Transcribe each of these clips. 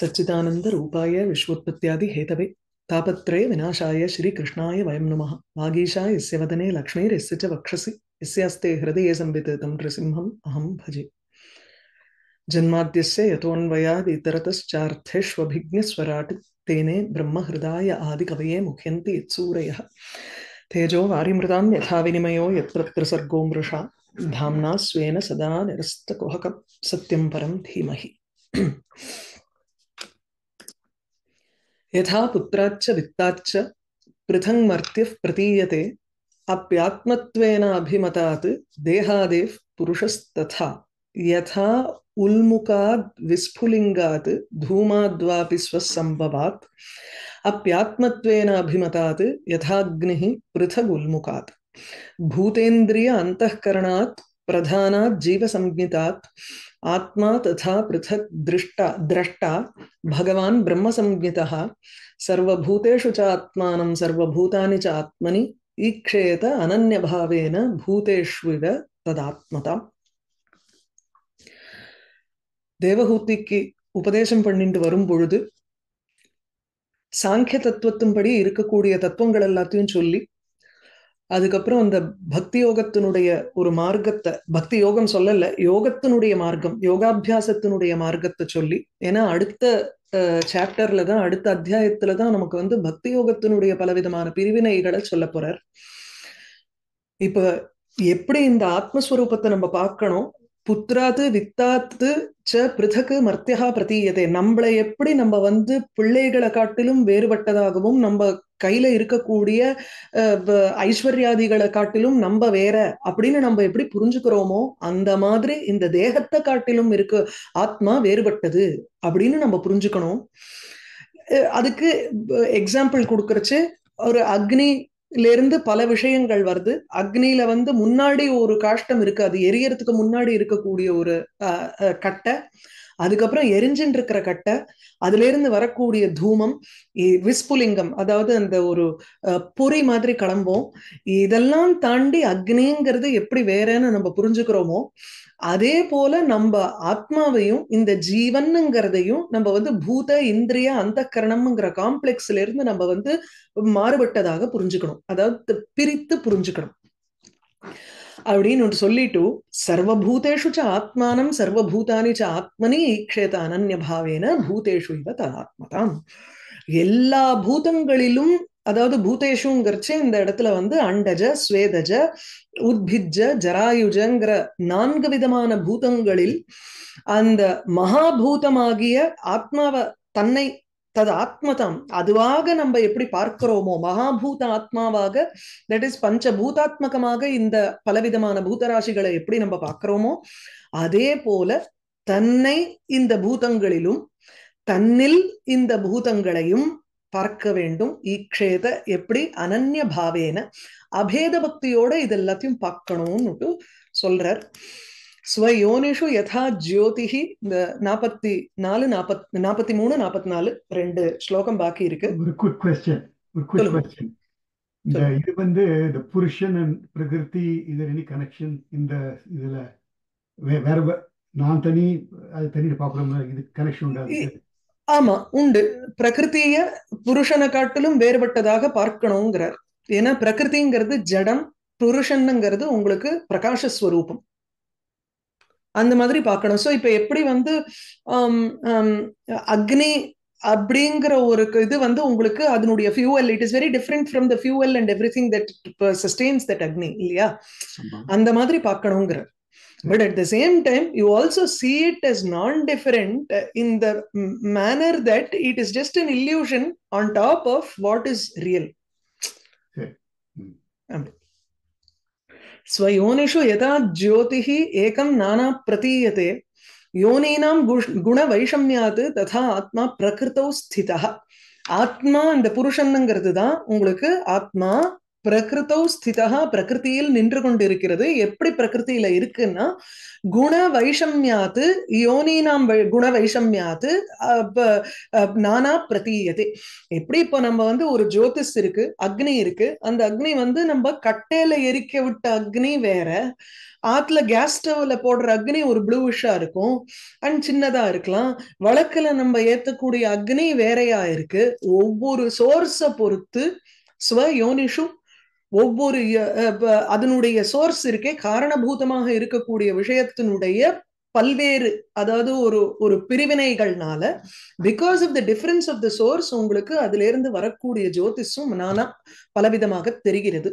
सच्चिदानन्दरूपाय विश्वोत्पत्त्यादिहेतवे तापत्रये विनाशाय श्रीकृष्णाय वयं नमः। वागीशा यस्य वदने लक्ष्मीर्यस्य च वक्षसि। यस्यास्ते हृदये संविततं नृसिंहम् अहं भजे। जन्माद्यस्य यतोऽन्वयाद् इतरतश्चार्थेष्वभिज्ञस्वराट् तेने ब्रह्महृदाय आदिकवये मुह्यन्ति यत्सूरयः। तेजो वारिमृतां यथा विनिमयो यत्र त्रिसर्गो मृषा। धाम्ना स्वेन सदा निरस्तकुहकं सत्यं परं धीमहि। यथा पुत्राच्च वित्ताच्च पृथङ्मर्त्यः प्रतीयते। अप्यात्मत्वेन अभिमतात् देहादेः पुरुषस्तथा। यथा उल्मुखाद् विस्फुलिङ्गात् धूमाद्वापि स्वसम्भवात्। अप्यात्मत्वेन अभिमतात् यथाग्निः पृथगुल्मुखात्। भूतेन्द्रिय अन्तःकरणात् प्रधानात् जीवसंज्ञितात् आत्मा तथा पृथक् दृष्टा द्रष्टा भगवान् ब्रह्मसंज्ञितः सर्वभूतेषु च आत्मानं सर्वभूतानि च आत्मनि ஈக்ஷேத அனன்யபாவேன பூதேஷ்விவ ததாத்மதா தேவஹூத்திக்கு உபதேசம் பண்ணிட்டு வரும் பொழுது சாங்கிய தத்துவத்தின்படி இருக்கக்கூடிய தத்துவங்கள் எல்லாத்தையும் சொல்லி அதுக்கப்புறம் அந்த பக்தி யோகத்தினுடைய ஒரு மார்க்கத்தை பக்தி யோகம் சொல்லல யோகத்தினுடைய மார்க்கம் யோகாபியாசத்தினுடைய மார்க்கத்தை சொல்லி ஏன்னா அடுத்த சாப்டர்ல தான் அடுத்த அத்தியாயத்துல தான் நமக்கு வந்து பக்தி யோகத்தினுடைய பலவிதமான பிரிவினைகளை சொல்ல போறார். இப்ப எப்படி இந்த ஆத்மஸ்வரூபத்தை நம்ம பார்க்கணும்? புத்திராத்து வித்தாத்து ச பிருதகு மர்த்தியா பிரதீயதே. நம்மளை எப்படி நம்ம வந்து பிள்ளைகளை காட்டிலும் வேறுபட்டதாகவும் நம்ம கையில இருக்கக்கூடிய ஐஸ்வர்யாதிகளை காட்டிலும் நம்ம வேற அப்படின்னு நம்ம எப்படி புரிஞ்சுக்கிறோமோ அந்த மாதிரி இந்த தேகத்தை காட்டிலும் இருக்க ஆத்மா வேறுபட்டது அப்படின்னு நம்ம புரிஞ்சுக்கணும். அதுக்கு எக்ஸாம்பிள் கொடுக்கறச்சு ஒரு அக்னி இருந்து பல விஷயங்கள் வருது. அக்னியில வந்து முன்னாடி ஒரு காஷ்டம் இருக்கு. அது எரியறதுக்கு முன்னாடி இருக்கக்கூடிய ஒரு கட்டை. அதுக்கப்புறம் எரிஞ்சின்னு இருக்கிற கட்டை. அதுல இருந்து வரக்கூடிய தூமம் விஸ்புலிங்கம் அதாவது அந்த ஒரு பொறி மாதிரி கிளம்பும். இதெல்லாம் தாண்டி அக்னிங்கிறது எப்படி வேறன்னு நம்ம புரிஞ்சுக்கிறோமோ அதே போல நம்ம ஆத்மாவையும் இந்த ஜீவனுங்கிறதையும் நம்ம வந்து பூத இந்திரிய அந்த கரணம்ங்கிற காம்ப்ளெக்ஸ்ல இருந்து நம்ம வந்து மாறுபட்டதாக புரிஞ்சுக்கணும். அதாவது பிரித்து புரிஞ்சுக்கணும். அப்படின்னு சொல்லிட்டு சர்வபூதேஷு ச ஆத்மானம் சர்வபூதானி ச ஆத்மனி ஈக்ஷேத அனன்யபாவேன பூதேஷு இவ ததாத்மதாம். எல்லா பூதங்களிலும் அதாவது பூதேஷுங்கிறச்சு இந்த இடத்துல வந்து அண்டஜ ஸ்வேதஜ உத்பிஜ ஜராயுஜங்கிற நான்கு விதமான பூதங்களில் அந்த மகாபூதமாகிய ஆத்மாவை தன்னை தது ஆத்மதாம். அதுவாக நம்ம எப்படி பார்க்கிறோமோ மகாபூத ஆத்மாவாக தட் இஸ் பஞ்சபூதாத்மகமாக இந்த பலவிதமான பூதராசிகளை எப்படி நம்ம பார்க்கிறோமோ அதே போல தன்னை இந்த பூதங்களிலும் தன்னில் இந்த பூதங்களையும் பார்க்க வேண்டும். ஈக்ஷேத எப்படி? அனன்ய பாவேன. அபேத பக்தியோட இது எல்லாத்தையும் பார்க்கணும்னுட்டு சொல்றார். ஸ்வயோனிஷு யதா ஜோதிஹி இந்த நாற்பத்தி நாலு நாற்பத் நாற்பத்தி மூணு நாற்பத்தி நாலு ரெண்டு ஸ்லோகம் பாக்கி இருக்கு. ஒரு குட் கொஸ்டின் ஒரு குட் கொஸ்டின் இந்த இது வந்து இந்த புருஷன் அண்ட் பிரகிருதி இது எனி கனெக்ஷன் இந்த இதுல? வேற நான் தனி அது தனி பார்க்கணும் இது கனெக்ஷன் உண்டாது ஆமா உண்டு. பிரகிருத்திய புருஷனை காட்டிலும் வேறுபட்டதாக பார்க்கணுங்கிறார். ஏன்னா பிரகிருதிங்கிறது ஜடம் புருஷனுங்கிறது உங்களுக்கு பிரகாஷஸ்வரூபம். அந்த மாதிரி பார்க்கணும். ஸோ இப்போ எப்படி வந்து அக்னி அப்படிங்கிற ஒரு இது வந்து உங்களுக்கு அதனுடைய fuel it is very different from the fuel and every thing that sustains that agni இல்லையா? அந்த மாதிரி பார்க்கணுங்கிற but at the same time you also see it as non-different in the manner that it is just an illusion on top of what is real स्वयोनिषु यथा ज्योतिः एकं नाना प्रतीयते யோனீனாம் குண வைஷமியாத் ததா ஆத்மா பிரகிருத்தௌ ஸ்திதா ஆத்மா இந்த புருஷனுங்கிறது தான் உங்களுக்கு ஆத்மா பிரகிருதோ ஸ்திதா பிரகிருதியில் நின்று கொண்டிருக்கிறது எப்படி பிரகிருதியில இருக்குன்னா குண வைஷம்யாத்து யோனினாம் வை- குண வைஷம்யாத்து அஹ், நானா பிரதீயதே. எப்படி இப்போ நம்ம வந்து ஒரு ஜோதிஷ் இருக்கு அக்னி இருக்கு. அந்த அக்னி வந்து நம்ம கட்டையில எரிக்க விட்ட அக்னி வேற. ஆத்துல கேஸ் ஸ்டவ்ல போடுற அக்னி ஒரு ப்ளூவிஷா இருக்கும். அண்ட் சின்னதா இருக்கலாம். வழக்குல நம்ம ஏத்தக்கூடிய அக்னி வேறையா இருக்கு. ஒவ்வொரு சோர்ஸ பொறுத்து ஸ்வ யோனிஷும் ஒவ்வொரு அதனுடைய சோர்ஸ் இருக்கே காரணபூதமாக இருக்கக்கூடிய விஷயத்தினுடைய பல்வேறு அதாவது ஒரு ஒரு பிரிவினைகள்னால because of the difference of the source உங்களுக்கு அதுல இருந்து வரக்கூடிய ஜோதிஷும் நானா பலவிதமாக தெரிகிறது.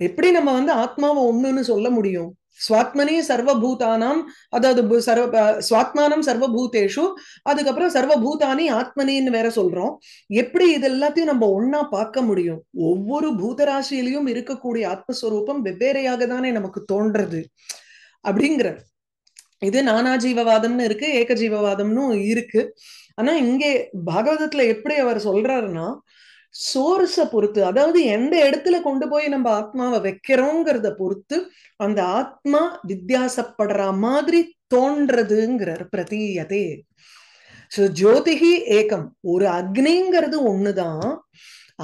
எப்படி நம்ம வந்து ஆத்மாவை ஒண்ணுன்னு சொல்ல முடியும்? ஸ்வாத்மனே சர்வபூதானாம் அதாவது சர்வ ஸ்வாத்மானம் சர்வபூதேஷு அதுக்கப்புறம் சர்வபூதானி ஆத்மனின்னு வேற சொல்றோம். எப்படி இது எல்லாத்தையும் நம்ம ஒண்ணா பார்க்க முடியும்? ஒவ்வொரு பூதராசியிலையும் இருக்கக்கூடிய ஆத்மஸ்வரூபம் வெவ்வேறையாக தானே நமக்கு தோன்றது. அப்படிங்கிற இது நானாஜீவவாதம்னு இருக்கு ஏகஜீவவாதம்னு இருக்கு. ஆனா இங்கே பாகவதத்துல எப்படி அவர் சொல்றாருன்னா சோர்ஸை பொறுத்து அதாவது எந்த இடத்துல கொண்டு போய் நம்ம ஆத்மாவை வைக்கிறோங்கிறத பொறுத்து அந்த ஆத்மா வித்தியாசப்படுற மாதிரி தோன்றதுங்கிறார் பிரதீயதே. ஸோ ஜோதிகி ஏகம் ஒரு அக்னிங்கிறது ஒண்ணுதான்.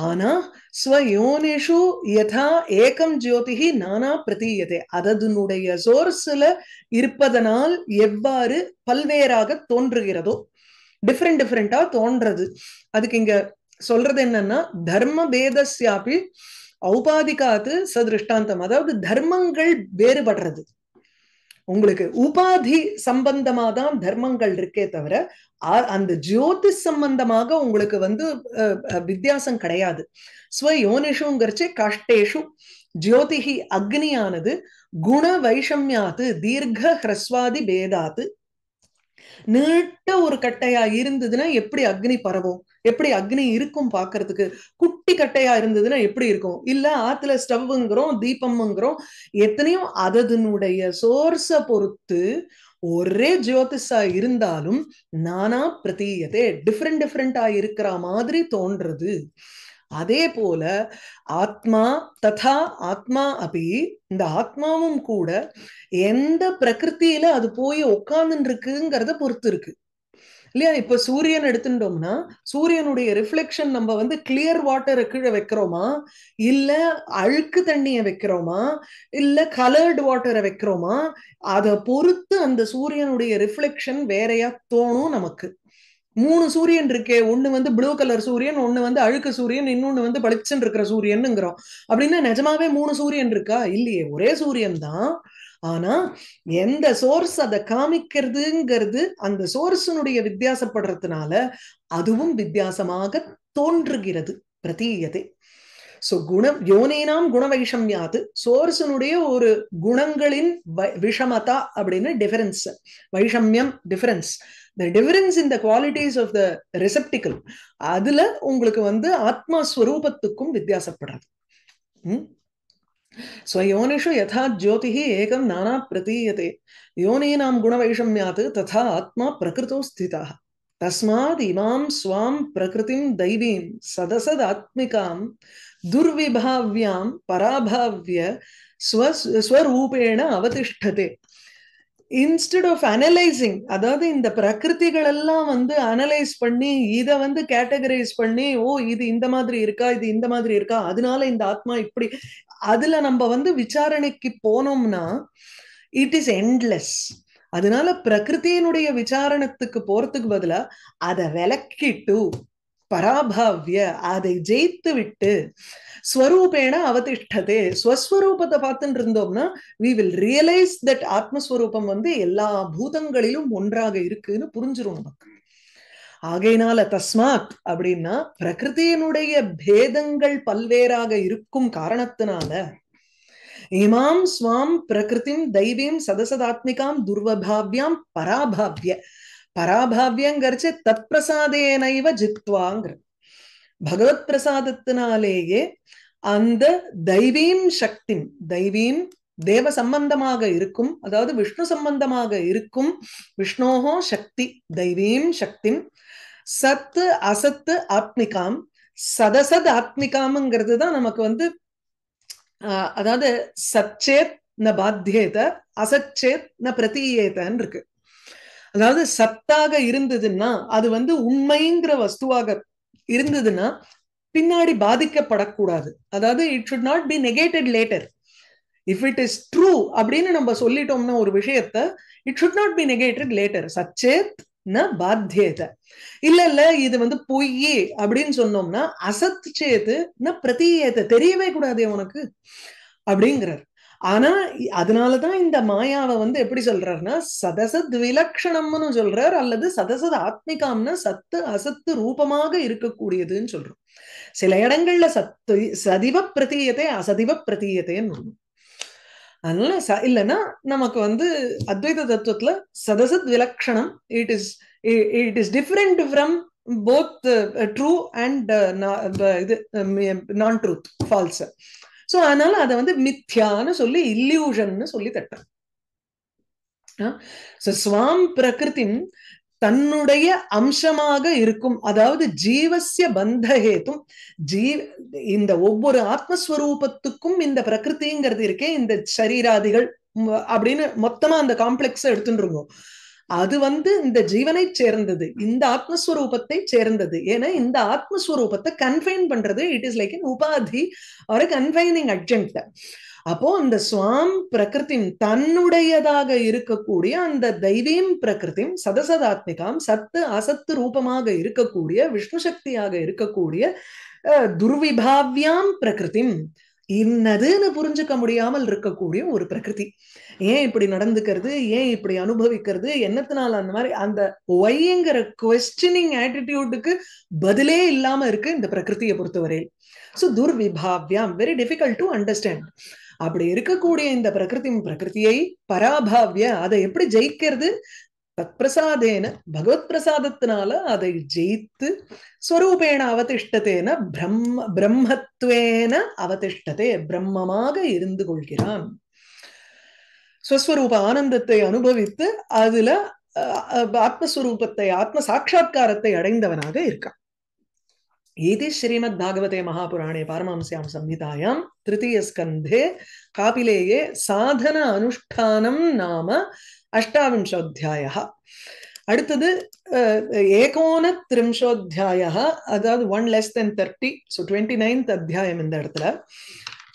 ஆனா ஸ்வயோனிஷு யதா ஏகம் ஜோதிகி நானா பிரதீயதே. அதனுடைய சோர்ஸ்ல இருப்பதனால் எவ்வாறு பல்வேறாக தோன்றுகிறதோ டிஃப்ரெண்ட் டிஃப்ரெண்டா தோன்றது. அதுக்கு இங்க சொல்றது என்னன்னா தர்ம பேதஸ்யாபி ஔபாதிகாத்து சதிருஷ்டாந்தம். அதாவது தர்மங்கள் வேறுபடுறது. உங்களுக்கு உபாதி சம்பந்தமா தான் தர்மங்கள் இருக்கே தவிர அந்த ஜோதி சம்பந்தமாக உங்களுக்கு வந்து அஹ், வித்தியாசம் கிடையாது. ஸ்வயோனிஷுங்கிறச்சு கஷ்டேஷு. ஜோதிஹி அக்னியானது குண வைஷம்யாத்து தீர்க்க ஹ்ரஸ்வாதி பேதாத்து. நீட்ட ஒரு கட்டையா இருந்ததுன்னா எப்படி அக்னி பரவும்? எப்படி அக்னி இருக்கும் பாக்குறதுக்கு? குட்டி கட்டையா இருந்ததுன்னா எப்படி இருக்கும்? இல்ல ஆத்துல ஸ்டவ்ங்கிறோம் தீபம்ங்கிறோம் எத்தனையோ அதனுடைய சோர்ஸ பொறுத்து ஒரே ஜோதிஷா இருந்தாலும் நானா பிரதீயதே டிஃப்ரெண்ட் டிஃப்ரெண்டா இருக்கிற மாதிரி தோன்றது. அதே போல ஆத்மா ததா ஆத்மா அப்படி இந்த ஆத்மாவும் கூட எந்த பிரகிருத்தியில அது போய் உட்கார்ந்துருக்குங்கிறத பொறுத்து இருக்கு. இல்லையா? இப்ப சூரியன் எடுத்துட்டோம்னா சூரியனுடைய ரிஃப்ளெக்ஷன் நம்ம வந்து கிளியர் வாட்டரை கீழே வைக்கிறோமா? இல்ல அழுக்கு தண்ணியை வைக்கிறோமா? இல்ல கலர்டு வாட்டரை வைக்கிறோமா? அதை பொறுத்து அந்த சூரியனுடைய ரிஃப்ளெக்ஷன் வேறையா தோணும் நமக்கு. மூணு சூரியன் இருக்கே ஒண்ணு வந்து ப்ளூ கலர் சூரியன் ஒண்ணு வந்து அழுக்கு சூரியன் இன்னொன்னு வந்து பளிச்சுன்னு இருக்கிற சூரியனுங்கிறோம் அப்படின்னா நிஜமாவே மூணு சூரியன் இருக்கா? இல்லையே ஒரே சூரியன் தான். ஆனா எந்த சோர்ஸ் அதை காமிக்கிறதுங்கிறது அந்த சோர்ஸினுடைய வித்தியாசப்படுறதுனால அதுவும் வித்தியாசமாக தோன்றுகிறது பிரதீயதை. சோ குணம் யோனேனாம் குணவைஷம்யாது சோர்ஸினுடைய ஒரு குணங்களின் வை- விஷமதா அப்படின்னு difference வைஷமியம் difference the difference in the qualities of the receptacle அதுல உங்களுக்கு வந்து ஆத்மா ஸ்வரூபத்துக்கும் வித்தியாசப்படுறது. உம் स्वयोनिषु यथा ज्योतिः एकं नाना प्रतीयते योनीनां गुणवैषम्यात् तथा आत्मा प्रकृतौ स्थितः तस्मात् इमां स्वां प्रकृतिं दैवीं सदसदात्मिकां दुर्विभाव्यां पराभाव्य स्व स्वरूपेण அவதிஷ்டதே இன்ஸ்டெட் ஆஃப் அனலைசிங் அதாவது இந்த பிரகிருதிகள் எல்லாம் வந்து அனலைஸ் பண்ணி இதை வந்து கேட்டகரைஸ் பண்ணி ஓ இது இந்த மாதிரி இருக்கா இது இந்த மாதிரி இருக்கா அதனால இந்த ஆத்மா இப்படி அதுல நம்ம வந்து விசாரணைக்கு போனோம்னா இட் இஸ் எண்ட்லெஸ் அதனால பிரகிருத்தியினுடைய விசாரணத்துக்கு போறதுக்கு பதிலா அதை விளக்கிட்டு பராபாவிய அதை ஜெயித்து விட்டு ஸ்வரூபேண அவதிஷ்டதே ஸ்வஸ்வரூபத்தை பார்த்துட்டு இருந்தோம்னா வி வில் ரியலைஸ் தட் ஆத்மஸ்வரூபம் வந்து எல்லா பூதங்களிலும் ஒன்றாக இருக்குன்னு புரிஞ்சிரும் நமக்கு. ஆகையினால தஸ்மாத் அப்படின்னா பிரகிருதியினுடைய பேதங்கள் பல்வேறாக இருக்கும் காரணத்தினால. இமாம் ஸ்வாம் பிரகிருதிம் தெய்வீம் சதசதாத்மிகாம் துர்வபாவியாம் பராபாவிய. பராபாவியங்கிறச்சு தத் பிரசாதேனைவ ஜித்வாங்கிற. பகவத் பிரசாதத்தினாலேயே அந்த தெய்வீம் சக்தி தெய்வீம் தேவ சம்பந்தமாக இருக்கும் அதாவது விஷ்ணு சம்பந்தமாக இருக்கும் விஷ்ணோகோ சக்தி தெய்வீம் சக்தி சத்து அசத்து ஆத்மிகாம். சதசத் ஆத்மிகாம்ங்கிறது தான் நமக்கு வந்து ஆஹ் அதாவது சச்சேத் ந பாத்தியேத அசச்சேத் ந பிரதீயேதன்னு இருக்கு அதாவது சத்தாக இருந்ததுன்னா அது வந்து உண்மைங்கிற வஸ்துவாக இருந்ததுன்னா பின்னாடி பாதிக்கப்படக்கூடாது. அதாவது it should not be negated later if it is true அப்படின்னு நம்ம சொல்லிட்டோம்னா ஒரு விஷயத்த it should not be negated later சச்சேத் பாத்தியத. இல்ல இல்ல இது வந்து பொய் அப்படின்னு சொன்னோம்னா அசத் சேத்து ந தெரியவே கூடாதே உனக்கு அப்படிங்கிறார். ஆனா அதனாலதான் இந்த மாயாவை வந்து எப்படி சொல்றாருன்னா சதசத் விலக்ஷணம்னு சொல்றார் அல்லது சதசத் ஆத்மிகாம்னா சத்து அசத்து ரூபமாக இருக்கக்கூடியதுன்னு சொல்றோம். சில இடங்கள்ல சத்து சதிவ பிரதீயத்தை அசதிவ பிரதீயத்தைன்னு அதனால ச இல்லைன்னா நமக்கு வந்து அத்வைத தத்துவத்துல சதசத் விலக்ஷணம் it is it is different from both true and இது நான் ட்ரூத் ஃபால்ஸ் ஸோ அதனால அதை வந்து மித்யான்னு சொல்லி இல்யூஷன் சொல்லி தட்டுறேன் ஸ்வாம் பிரகிருத்தின் தன்னுடைய அம்சமாக இருக்கும் அதாவது ஜீவசிய பந்தஹேத்தும் ஜீ இந்த ஒவ்வொரு ஆத்மஸ்வரூபத்துக்கும் இந்த பிரகிருதிங்கிறது இருக்கே இந்த சரீராதிகள் அப்படின்னு மொத்தமா அந்த காம்ப்ளெக்ஸ் எடுத்துருங்க அது வந்து இந்த ஜீவனை சேர்ந்தது இந்த ஆத்மஸ்வரூபத்தை சேர்ந்தது. ஏன்னா இந்த ஆத்மஸ்வரூபத்தை கன்ஃபைன் பண்றது இட் இஸ் லைக் இன் உபாதி ஒரு கன்ஃபைனிங் அட்ஜென்ட் அப்போ அந்த சுவாம் பிரகிருதி தன்னுடையதாக இருக்கக்கூடிய அந்த தெய்வீம் பிரகிருதி சதசதாத்மிகாம் சத்து அசத்து ரூபமாக இருக்கக்கூடிய விஷ்ணு சக்தியாக இருக்கக்கூடிய துர்விபாவியாம் பிரகிருதி இன்னதுன்னு புரிஞ்சுக்க முடியாமல் இருக்கக்கூடிய ஒரு பிரகிருதி. ஏன் இப்படி நடந்துக்கிறது? ஏன் இப்படி அனுபவிக்கிறது? என்னத்தினால அந்த மாதிரி அந்த ஒய்ங்கிற கொஸ்டினிங் ஆட்டிடியூடுக்கு பதிலே இல்லாம இருக்கு இந்த பிரகிருதியை பொறுத்தவரை ஸோ துர்விபாவியாம் வெரி டிஃபிகல்ட் டு அண்டர்ஸ்டாண்ட் அப்படி இருக்கக்கூடிய இந்த பிரகிருதி பிரகிருதியை பராபாவிய அதை எப்படி ஜெயிக்கிறது? தத் பிரசாதேன பகவத் பிரசாதத்தினால அதை ஜெயித்து ஸ்வரூபேண அவதிஷ்டத்தேன பிரம்ம பிரம்மத்வேன அவதிஷ்டதே பிரம்மமாக இருந்து கொள்கிறான். ஸ்வஸ்வரூப ஆனந்தத்தை அனுபவித்து அதுல ஆத்மஸ்வரூபத்தை ஆத்ம சாட்சா்காரத்தை அடைந்தவனாக இருக்கான். இது ஸ்ரீமத் பாகவதே மகாபுராணே பாரமாம்சியாம் சம்ஹிதாயாம் திருத்தீயஸ்கந்தே காபிலேயே சாதன அனுஷ்டானம் நாம அஷ்டாவிம்சோத்தியாய அடுத்தது ஏகோன திரிம்சோத்தியாய அதாவது one less than thirty so twenty ninth அத்தியாயம் இந்த இடத்துல.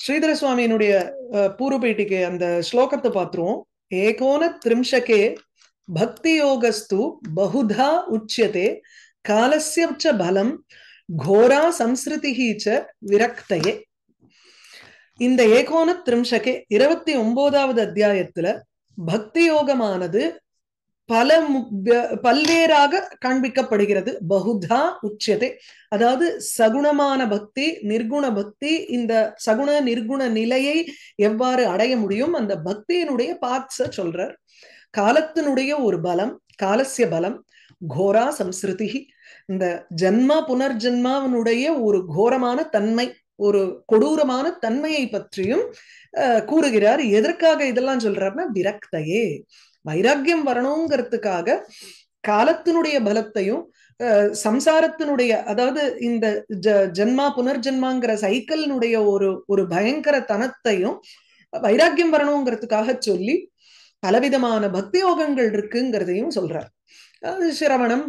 ஸ்ரீதர சுவாமியினுடைய பூர்வபேட்டிக்கு அந்த ஸ்லோகத்தை பார்த்துருவோம். ஏகோன திரிம்சகே பக்தி யோகஸ்து பகுதா உச்சியதே காலசிய பலம் கோரா சம்ஸ்ருதிஹி ச விரக்தையே இந்த ஏகோன திரிம்சகே இருபத்தி ஒன்பதாவது அத்தியாயத்துல பக்தி யோகமானது பல பல்வேறாக காண்பிக்கப்படுகிறது. பகுதா உச்சதே. அதாவது சகுணமான பக்தி நிர்குண பக்தி இந்த சகுண நிர்குண நிலையை எவ்வாறு அடைய முடியும்? அந்த பக்தியினுடைய பார்ட்ஸ சொல்றார். காலத்தினுடைய ஒரு பலம் காலசிய பலம் கோரா சம்ஸ்ருதி. இந்த ஜன்மா புனர்ஜன்மாவினுடைய ஒரு கோரமான தன்மை ஒரு கொடூரமான தன்மையை பற்றியும் கூறுகிறார். எதற்காக இதெல்லாம் சொல்றாருன்னா விரக்தையே. வைராக்கியம் வரணுங்கிறதுக்காக காலத்தினுடைய பலத்தையும் சம்சாரத்தினுடைய அதாவது இந்த ஜ ஜென்மா புனர்ஜென்மாங்கிற சைக்கிளினுடைய ஒரு ஒரு பயங்கர தனத்தையும் வைராக்கியம் வரணுங்கிறதுக்காக சொல்லி பலவிதமான பக்தி யோகங்கள் இருக்குங்கிறதையும் சொல்றார். சிரவணம்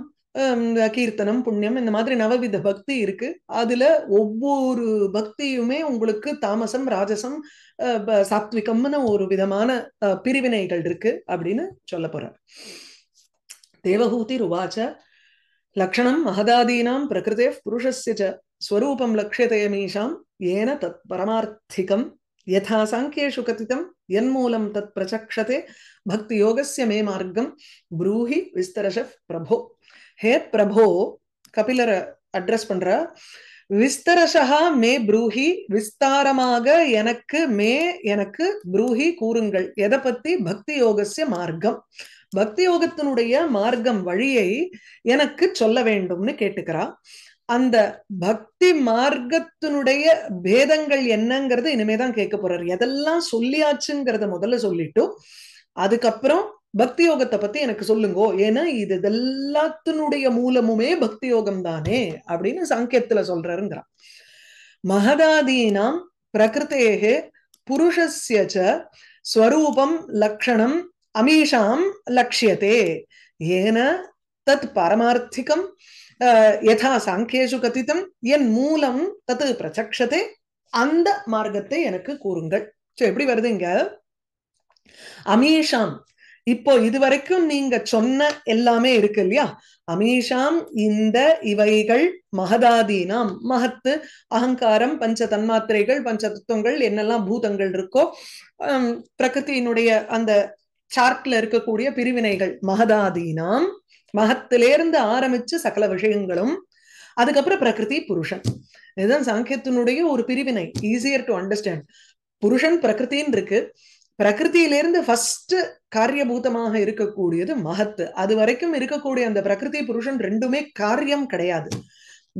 கீர்த்தனம் புண்ணியம் இந்த மாதிரி நவவித பக்தி இருக்கு. அதுல ஒவ்வொரு பக்தியுமே உங்களுக்கு தாமசம் ராஜசம் சாத்விகம்னு ஒரு விதமான பிரிவினைகள் இருக்கு அப்படின்னு சொல்ல போறார் தேவகூதி ருவாச்ச லக்ஷணம் மகதாதீனாம் பிரகிருதே புருஷஸ்ய ஸ்வரூபம் லக்ஷியதேமீஷாம் ஏன தத் பரமார்த்திகம். யதா சாங்கியேஷு கதிதம் என் மூலம் தத் பிரச்சக்ஷதே பக்தி யோகஸ்ய மே மார்க்கம் ப்ரூஹி விஸ்தரஷ பிரபோ ஹே பிரபோ கபிலர் அட்ரஸ் பண்ற விஸ்தரஷா மே ப்ரூஹி விஸ்தாரமாக எனக்கு மே எனக்கு ப்ரூஹி கூறுங்கள்। எதை பத்தி பக்தி யோகசிய மார்க்கம் பக்தி யோகத்தினுடைய மார்க்கம் வழியை எனக்கு சொல்ல வேண்டும்னு கேட்டுக்கிறா। அந்த பக்தி மார்க்கத்தினுடைய பேதங்கள் என்னங்கிறது இனிமேதான் கேட்க போறாரு. எதெல்லாம் சொல்லியாச்சுங்கிறத முதல்ல சொல்லிட்டு அதுக்கப்புறம் பக்தி யோகத்தை பத்தி எனக்கு சொல்லுங்கோ. ஏன்னா இது எல்லாத்தினுடைய மூலமுமே பக்தி யோகம் தானே அப்படின்னு சாங்கியத்துல சொல்றாருங்கிறான் மகதாதீனாம் பிரகிருத்தேகே புருஷஸ்யச்ச ஸ்வரூபம் லக்ஷணம் அமீஷாம் லட்சியத்தே ஏன தத் பரமார்த்திகம் யதா சாங்கியேஷு கதித்தம் என் மூலம் தத் பிரச்சக்ஷதே அந்த மார்க்கத்தை எனக்கு கூறுங்கள். சோ எப்படி வருது இங்க அமீஷாம் இப்போ இதுவரைக்கும் நீங்க சொன்ன எல்லாமே இருக்கு இல்லையா? அமீஷாம் இந்த இவைகள் மகதாதீனாம் மகத்து அகங்காரம் பஞ்ச தன்மாத்திரைகள் பஞ்ச தத்துவங்கள் என்னெல்லாம் பூதங்கள் இருக்கோ பிரகிருத்தியினுடைய அந்த சார்ட்ல இருக்கக்கூடிய பிரிவினைகள் மகதாதீனாம் மகத்திலேருந்து ஆரம்பிச்சு சகல விஷயங்களும் அதுக்கப்புறம் பிரகிருதி புருஷன். இதுதான் சாங்கியத்தினுடைய ஒரு பிரிவினை. ஈஸியர் டு அண்டர்ஸ்டாண்ட் புருஷன் பிரகிருத்தின்னு இருக்கு. பிரகிருத்தியிலிருந்து ஃபர்ஸ்ட் காரியபூதமாக இருக்கக்கூடியது மகத்து. அது வரைக்கும் இருக்கக்கூடிய அந்த பிரகிருதி புருஷன் ரெண்டுமே காரியம் கிடையாது.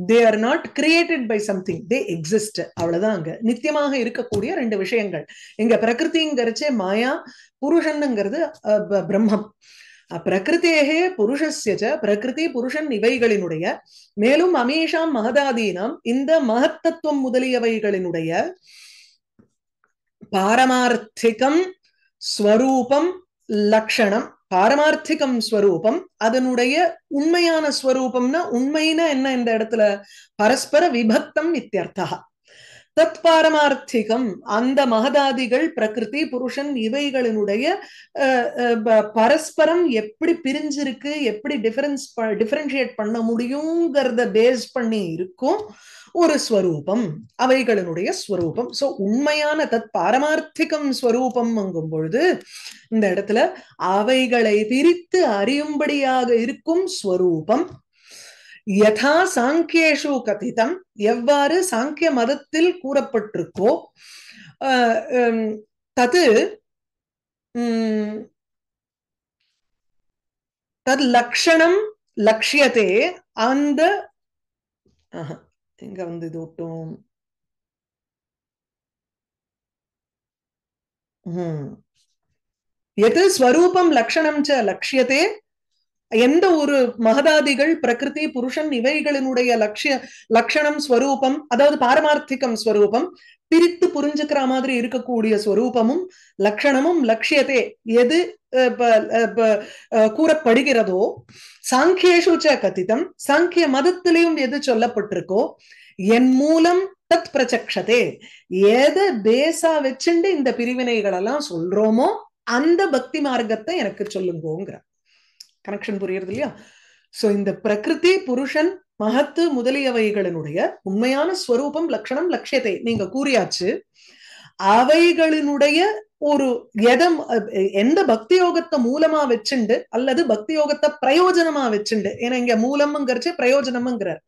They are not created by something they exist அவ்வளவுதான் அங்க. நித்தியமாக இருக்கக்கூடிய ரெண்டு விஷயங்கள். இங்க பிரகிருதிங்கிறச்சே மாயா புருஷன்ங்கிறது பிரம்மம். பிரகிருத்தேகே புருஷஸ்ய பிரகிருதி புருஷன் இவைகளினுடைய மேலும் அமீஷாம் மகதாதீனாம் இந்த மகத்தத்துவம் முதலியவைகளினுடைய பாரமார்த்திகம் ஸ்வரூபம் லக்ஷணம். பாரமார்த்திகம் ஸ்வரூபம் அதனுடைய உண்மையான ஸ்வரூபம்னா உண்மைனா என்ன இந்த இடத்துல? பரஸ்பர விபக்தம் இத்தியர்த்தா தத் பாரமார்த்திகம் அந்த மகதாதிகள் பிரகிருதி புருஷன் இவைகளினுடைய பரஸ்பரம் எப்படி பிரிஞ்சிருக்கு எப்படி டிஃபரன்ஸ் டிஃபரன்ஷியேட் பண்ண முடியுங்கிறத பேஸ் பண்ணி இருக்கும் ஒரு ஸ்வரூபம். அவைகளினுடைய ஸ்வரூபம். சோ உண்மையான தத் பாரமார்த்திகம் ஸ்வரூபம் அங்கும் பொழுது இந்த இடத்துல அவைகளை பிரித்து அறியும்படியாக இருக்கும் ஸ்வரூபம். யதா சாங்கியேஷு கதிதம் எவ்வாறு சாங்கிய மதத்தில் கூறப்பட்டிருக்கோ தது தத் லக்ஷணம் லட்சியத்தே அந்த இங்க வந்து இது விட்டோம் எது ஸ்வரூபம் லக்ஷணம் ச லட்சியத்தே எந்த ஒரு மகதாதிகள் பிரகிருதி புருஷன் இவைகளினுடைய லட்சிய லட்சணம் ஸ்வரூபம் அதாவது பாரமார்த்திகம் ஸ்வரூபம் பிரித்து புரிஞ்சுக்கிற மாதிரி இருக்கக்கூடிய ஸ்வரூபமும் லட்சணமும் லட்சியத்தே எது கூறப்படுகிறதோ சாங்கியேஷு ச கதிதம் சாங்கிய மதத்திலையும் எது சொல்லப்பட்டிருக்கோ என் மூலம் தத் பிரச்சக்ஷதே. எதை பேசா வச்சுண்டு இந்த பிரிவினைகள் எல்லாம் சொல்றோமோ அந்த பக்தி மார்க்கத்தை எனக்கு சொல்லுங்கோங்கிற கனெக்ஷன் புரியுறது இல்லையா சோ இந்த பிரகிருதி புருஷன் மகத்து முதலியவைகளினுடைய உண்மையான ஸ்வரூபம் லட்சணம் லட்சியத்தை நீங்க கூறியாச்சு. அவைகளினுடைய ஒரு எதம் எந்த பக்தி யோகத்தை மூலமா வச்சுண்டு அல்லது பக்தி யோகத்தை பிரயோஜனமா வச்சுண்டு? ஏன்னா இங்க மூலம்ங்கிறச்சு பிரயோஜனம்ங்கிறார்.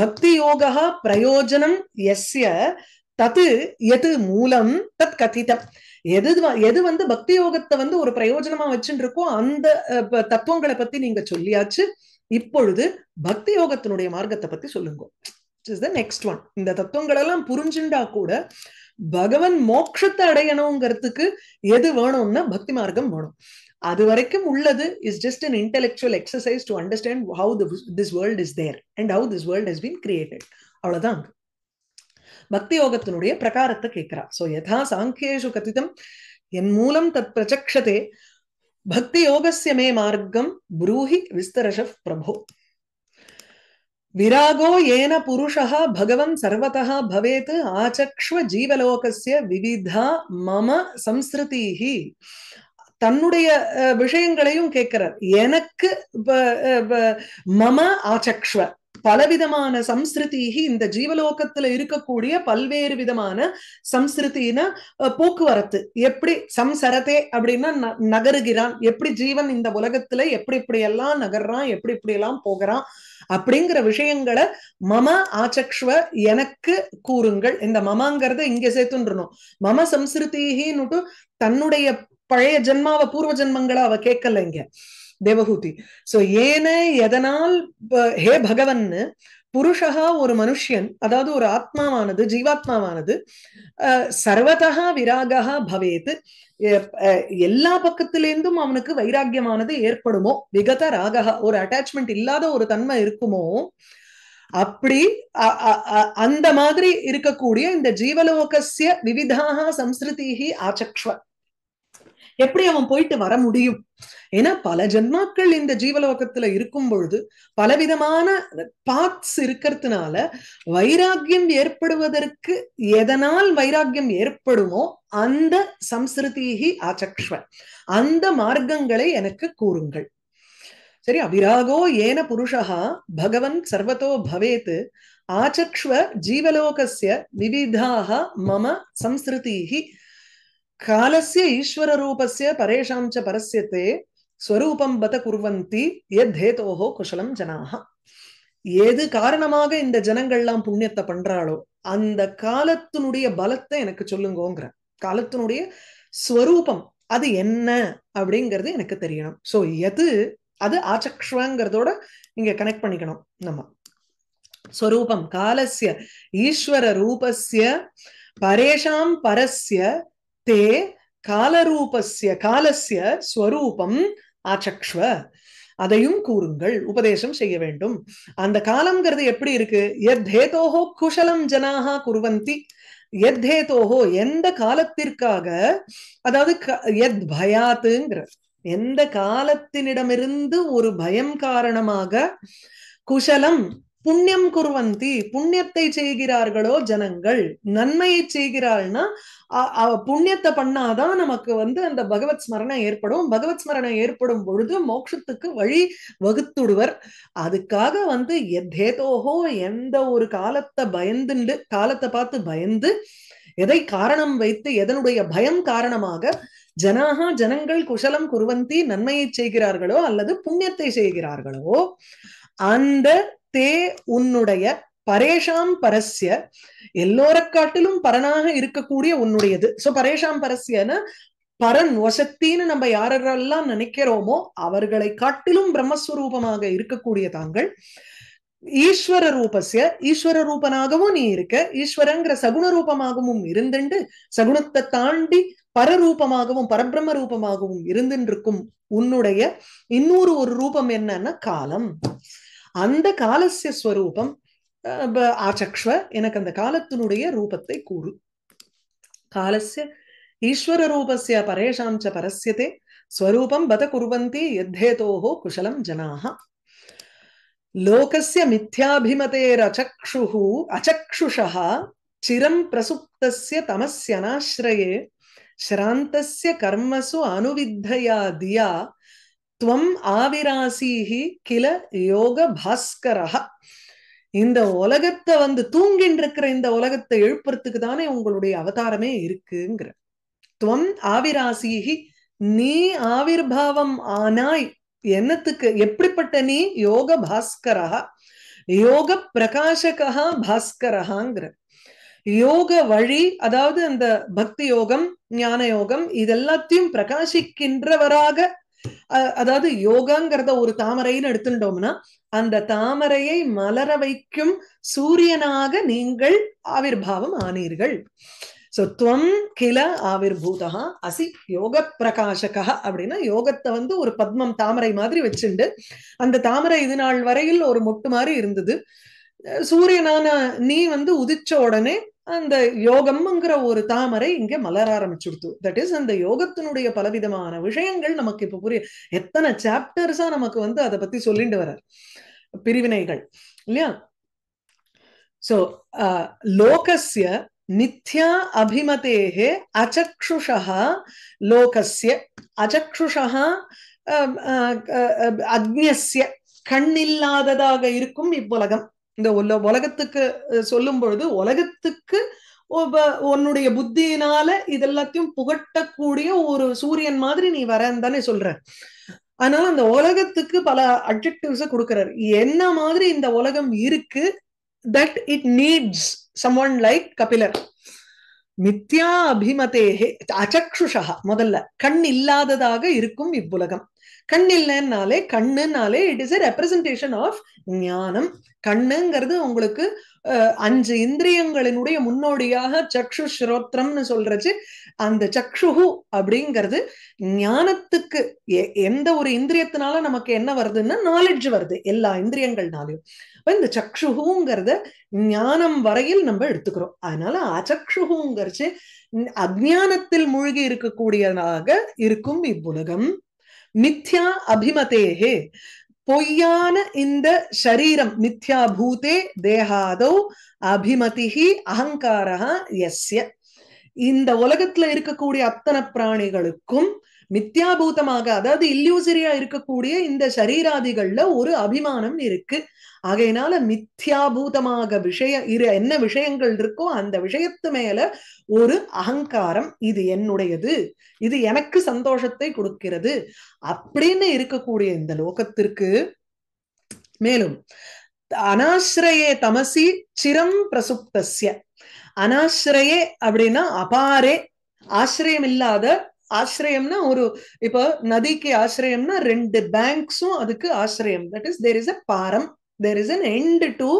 பக்தி யோகா பிரயோஜனம் எஸ்ய தத்து எது மூலம் தத் கதிதம். எது எது வந்து பக்தி யோகத்தை வந்து ஒரு பிரயோஜனமா வச்சுட்டு இருக்கோ அந்த தத்துவங்களை பத்தி நீங்க சொல்லியாச்சு. இப்பொழுது பக்தி யோகத்தினுடைய மார்க்கத்தை பத்தி சொல்லுங்க. நெக்ஸ்ட் ஒன் இந்த தத்துவங்கள் எல்லாம் புரிஞ்சுண்டா கூட பகவன் மோட்சத்தை அடையணுங்கிறதுக்கு எது வேணும்னா பக்தி மார்க்கம் வேணும். அது வரைக்கும் உள்ளது is just an intellectual exercise to understand how this world is there and how this world has been created அவ்வளவுதான் பக்தி யோகத்தினுடைய பிரகாரத்தை கேட்கிறா சோ யதா சாங்கியேஷு கதிதம் என் மூலம் தத் பிரச்சக்ஷதே பக்தி யோகஸ்ய மே மார்க்கம் ப்ரூஹி விஸ்தரஷ பிரபோ. விராகோ ஏன புருஷः பகவன் சர்வதः பவேத் ஆச்சக்ஷ்வ ஜீவலோகசிய விவிதா மம சம்ஸ்ருதிஹி. தன்னுடைய விஷயங்களையும் கேட்கிறார். எனக்கு மம ஆச்சக்ஷ்வ. பலவிதமான சம்ஸ்கிருதி இந்த ஜீவலோகத்துல இருக்கக்கூடிய பல்வேறு விதமான சம்ஸ்கிருத்தின போக்குவரத்து. எப்படி சம்சரதே அப்படின்னா நகருகிறான். எப்படி ஜீவன் இந்த உலகத்துல எப்படி இப்படி எல்லாம் நகர்றான் எப்படி இப்படி எல்லாம் போகிறான் அப்படிங்கிற விஷயங்களை மம ஆச்சக்ஷ்வ எனக்கு கூறுங்கள். இந்த மமாங்கிறத இங்க சேர்த்துன்றணும். மம சம்ஸ்ருதிகின்னுட்டு தன்னுடைய பழைய ஜென்மாவ பூர்வ ஜென்மங்களை அவ கேட்கல இங்க. தேவஹூதி. சோ ஏன எதனால் ஹே பகவன்னு புருஷா ஒரு மனுஷியன் அதாவது ஒரு ஆத்மாவானது ஜீவாத்மாவானது சர்வதா விராகா பவேத் எல்லா பக்கத்திலேருந்தும் அவனுக்கு வைராக்கியமானது ஏற்படுமோ? விகத ராகா ஒரு அட்டாச்மெண்ட் இல்லாத ஒரு தன்மை இருக்குமோ? அப்படி அந்த மாதிரி இருக்கக்கூடிய இந்த ஜீவலோகசிய விவிதாக சம்ஸ்கிருதி ஆச்சக்ஷ்வ. எப்படி அவன் போயிட்டு வர முடியும்? ஏன்னா பல ஜென்மாக்கள் இந்த ஜீவலோகத்துல இருக்கும் பொழுது பலவிதமான பாத்ஸ் இருக்கிறதுனால வைராக்கியம் ஏற்படுவதற்கு எதனால் வைராக்கியம் ஏற்படுமோ அந்த சம்ஸ்கிருதி ஆச்சக்ஷ்வ. அந்த மார்க்கங்களை எனக்கு கூறுங்கள். சரி அவிராகோ ஏன புருஷா பகவன் சர்வத்தோ பவேத் ஆச்சக்ஷ்வ ஜீவலோகஸ்ய விவிதாக மம சம்ஸ்கிருதி காலசிய ஈஸ்வர ரூபஸ்ய பரேஷாம் ச பரஸ்யத்தே ஸ்வரூபம் பத குர்வந்தி எத்தேதோஹோ குஷலம் ஜனாக எது காரணமாக இந்த ஜனங்கள்லாம் புண்ணியத்தை பண்றாளோ அந்த காலத்தினுடைய பலத்தை எனக்கு சொல்லுங்கோங்கிற காலத்தினுடைய ஸ்வரூபம் அது என்ன அப்படிங்கிறது எனக்கு தெரியணும். சோ எது அது ஆச்சக்ஷங்கிறதோட இங்க கனெக்ட் பண்ணிக்கணும் நம்ம. ஸ்வரூபம் காலசிய ஈஸ்வர ரூபஸ்ய பரேஷாம் பரஸ்ய தே காலரூபஸ்ய காலசிய ஸ்வரூபம் ஆச்சக்ஷ்வ அதையும் கூறுங்கள் உபதேசம் செய்ய வேண்டும். அந்த காலம்ங்கிறது எப்படி இருக்கு? எத்தேதோஹோ குஷலம் ஜனாகா குருவந்தி. எத்தேதோஹோ எந்த காலத்திற்காக அதாவது எத் பயாத்துங்கிற எந்த காலத்தினிடமிருந்து ஒரு பயம் காரணமாக குஷலம் புண்ணியம் குருவந்தி புண்ணியத்தை செய்கிறார்களோ ஜனங்கள் நன்மையை செய்கிறாள்னா புண்ணியத்தை பண்ணாதான் நமக்கு வந்து அந்த பகவத் ஸ்மரணம் ஏற்படும். பகவத் ஸ்மரணம் ஏற்படும் பொழுது மோட்சத்துக்கு வழி வகுத்துடுவர். அதுக்காக வந்து எதேதோகோ எந்த ஒரு காலத்தை பயந்துண்டு காலத்தை பார்த்து பயந்து எதை காரணம் வைத்து எதனுடைய பயம் காரணமாக ஜனாக ஜனங்கள் குஷலம் குருவந்தி நன்மையை செய்கிறார்களோ அல்லது புண்ணியத்தை செய்கிறார்களோ அந்த தே உன்னுடைய பரேஷாம் பரஸ்ய எல்லோரை காட்டிலும் பரனாக இருக்கக்கூடிய உன்னுடையது. சோ பரேஷாம் பரஸ்யன பரன் வசத்தின்னு நம்ம யாரெல்லாம் நினைக்கிறோமோ அவர்களை காட்டிலும் பிரம்மஸ்வரூபமாக இருக்கக்கூடிய தாங்கள். ஈஸ்வர ரூபஸ்ய ஈஸ்வர ரூபனாகவும் நீ இருக்க ஈஸ்வரங்கிற சகுண ரூபமாகவும் இருந்துண்டு சகுணத்தை தாண்டி பரரூபமாகவும் பரபிரம்ம ரூபமாகவும் இருந்துருக்கும் உன்னுடைய இன்னொரு ஒரு ரூபம் என்னன்னா காலம். அந்த காலசிய ஸ்வரூபம் ஆச்சக்ஷ்வ எனக்கு அந்த காலத்தினுடைய ரூபத்தை கூறு. காலசிய ஈஸ்வர ரூபஸ்ய பரேஷாம் ச பரஸ்யதே ஸ்வரூபம் பத குர்வந்தி யத்தேதோஹோ குஷலம் ஜனாக லோகஸ்ய மித்யாபிமதேரச்சக்ஷுः அச்சக்ஷுஷः சிரம் பிரசுப்தஸ்ய தமஸ்யனாஸ்ரயே ஸ்ராந்தஸ்ய கர்மசு அனுவித்தயா தியா துவம் ஆவிராசீகி கில யோக பாஸ்கரஹ இந்த உலகத்தை வந்து தூங்கின்னு இருக்கிற இந்த உலகத்தை எழுப்புறதுக்கு தானே உங்களுடைய அவதாரமே இருக்குங்கிற. துவம் ஆவிராசீகி நீ ஆவிர்பாவம் ஆனாய். என்னத்துக்கு? எப்படிப்பட்ட நீ? யோக பாஸ்கரஹா யோக பிரகாசகா பாஸ்கரஹாங்கிற. யோக வழி அதாவது அந்த பக்தி யோகம் ஞான யோகம் இதெல்லாத்தையும் பிரகாசிக்கின்றவராக அதாவது யோகாங்கிறத ஒரு தாமரைன்னு எடுத்துட்டோம்னா அந்த தாமரையை மலர வைக்கும் சூரியனாக நீங்கள் ஆவிர்வாவம் ஆனீர்கள். சோ துவம் கில ஆவிர்பூதா அசி யோக பிரகாசகா அப்படின்னா யோகத்தை வந்து ஒரு பத்மம் தாமரை மாதிரி வச்சுண்டு அந்த தாமரை இது நாள் வரையில் ஒரு மொட்டு மாதிரி இருந்தது. சூரியனான நீ வந்து உதிச்ச உடனே அந்த யோகம்ங்கிற ஒரு தாமரை இங்க மலர ஆரம்பிச்சுடுத்து. தட் இஸ் அந்த யோகத்தினுடைய பலவிதமான விஷயங்கள் நமக்கு இப்ப புரிய எத்தனை சாப்டர்ஸா நமக்கு வந்து அதை பத்தி சொல்லிட்டு வர பிரிவினைகள் இல்லையா? சோ லோகசிய நித்யா அபிமதேகே அச்சக்ஷுஷா லோகசிய அச்சக்ஷுஷா அக்னியசிய கண்ணில்லாததாக இருக்கும் இவ்வுலகம். இந்த உலகத்துக்கு சொல்லும் பொழுது உலகத்துக்கு உன்னுடைய புத்தியினால இதெல்லாத்தையும் புகட்டக்கூடிய ஒரு சூரியன் மாதிரி நீ வரேன்னு தானே சொல்ற. அதனால அந்த உலகத்துக்கு பல அப்ஜெக்டிவ்ஸ கொடுக்கிறார். என்ன மாதிரி இந்த உலகம் இருக்கு? That it needs some one like Kapilar மித்யா அபிமதேஹே அச்சக்ஷுஷா முதல்ல. கண் இல்லாததாக இருக்கும் இவ்வுலகம். கண் இல்லைன்னாலே கண்ணுனாலே it is a representation of ஞானம். கண்ணுங்கிறது உங்களுக்கு அஞ்சு இந்திரியங்களினுடைய முன்னோடியாக சக்ஷு ஸ்ரோத்ரம்னு சொல்றச்சு. அந்த சக்ஷுகு அப்படிங்கிறது ஞானத்துக்கு எந்த ஒரு இந்திரியத்தினால நமக்கு என்ன வருதுன்னா நாலேஜ் வருது எல்லா இந்திரியங்கள்னாலையும். இந்த சக்ஷுகுங்கிறத ஞானம் வரையில் நம்ம எடுத்துக்கிறோம். அதனால அச்சக்ஷுகுங்கிறச்சு அஜானத்தில் மூழ்கி இருக்கக்கூடியதாக இருக்கும் இவ்வுலகம். மித்யா அபிமதேகே பொய்யான இந்த சரீரம் மித்யா பூதே தேகாதோ அபிமதிஹி அகங்காரா எஸ்ய இந்த உலகத்துல இருக்கக்கூடிய அத்தனை பிராணிகளுக்கும் மித்யாபூதமாக அதாவது இல்லியூசரியா இருக்கக்கூடிய இந்த சரீராதிகள்ல ஒரு அபிமானம் இருக்கு. ஆகையினால மித்யாபூதமாக விஷய இரு என்ன விஷயங்கள் இருக்கோ அந்த விஷயத்து மேல ஒரு அகங்காரம் இது என்னுடையது. இது எனக்கு சந்தோஷத்தை கொடுக்கிறது. அப்படின்னு இருக்கக்கூடிய இந்த லோகத்திற்கு மேலும் அனாசிரயே தமசி சிரம் பிரசுப்தஸ்ய. அனாசிரயே அப்படின்னா அபாரே ஆசிரியம் இல்லாத ஆசிரியம்னா ஒரு இப்போ நதிக்கு ஆசிரியம்னா ரெண்டு பேங்க்ஸும் அதுக்கு ஆசிரியம். That is there is a பாரம் there is an end to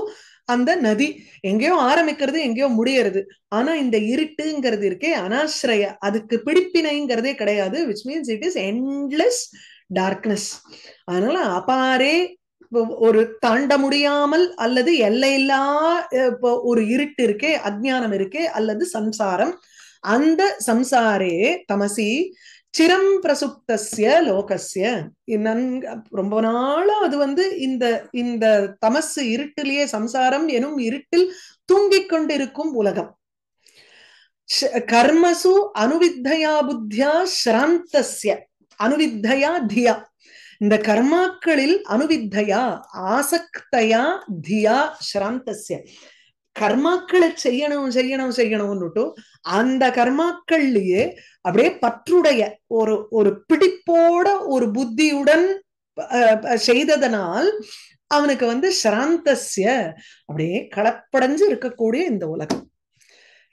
அந்த நதி. எங்கேயோ ஆரம்பிக்கிறது எங்கேயோ முடியறது. ஆனா இந்த இருட்டுங்கிறது இருக்கே அனாசிரய அதுக்கு பிடிப்பினைங்கிறதே கிடையாது which means it is endless darkness அதனால அபாரே ஒரு தாண்ட முடியாமல் அல்லது எல்லையில்லா ஒரு இருட்டு இருக்கே அஜ்ஞானம் இருக்கே அல்லது சம்சாரம். அந்த சம்சாரே தமசி சிரம் பிரசுப்தஸ்ய லோகஸ்ய. ரொம்ப நாளா அது வந்து இந்த இந்த தமசு இருட்டிலேயே சம்சாரம் எனும் இருட்டில் தூங்கிக் கொண்டிருக்கும் உலகம். கர்மசு அனுவித்தயா புத்தியா ஸ்ராந்தசிய அனுவித்தயா தியா. இந்த கர்மாக்களில் அனுவித்தையா ஆசக்தையா தியா ஸ்ராந்தசிய கர்மாக்களை செய்யணும் செய்யணும் செய்யணும்னுட்டு அந்த கர்மாக்கள்லயே அப்படியே பற்றுடைய ஒரு ஒரு பிடிப்போட ஒரு புத்தியுடன் செய்ததனால் அவனுக்கு வந்து சராந்தசிய அப்படியே களப்படைஞ்சு இருக்கக்கூடிய இந்த உலகம்.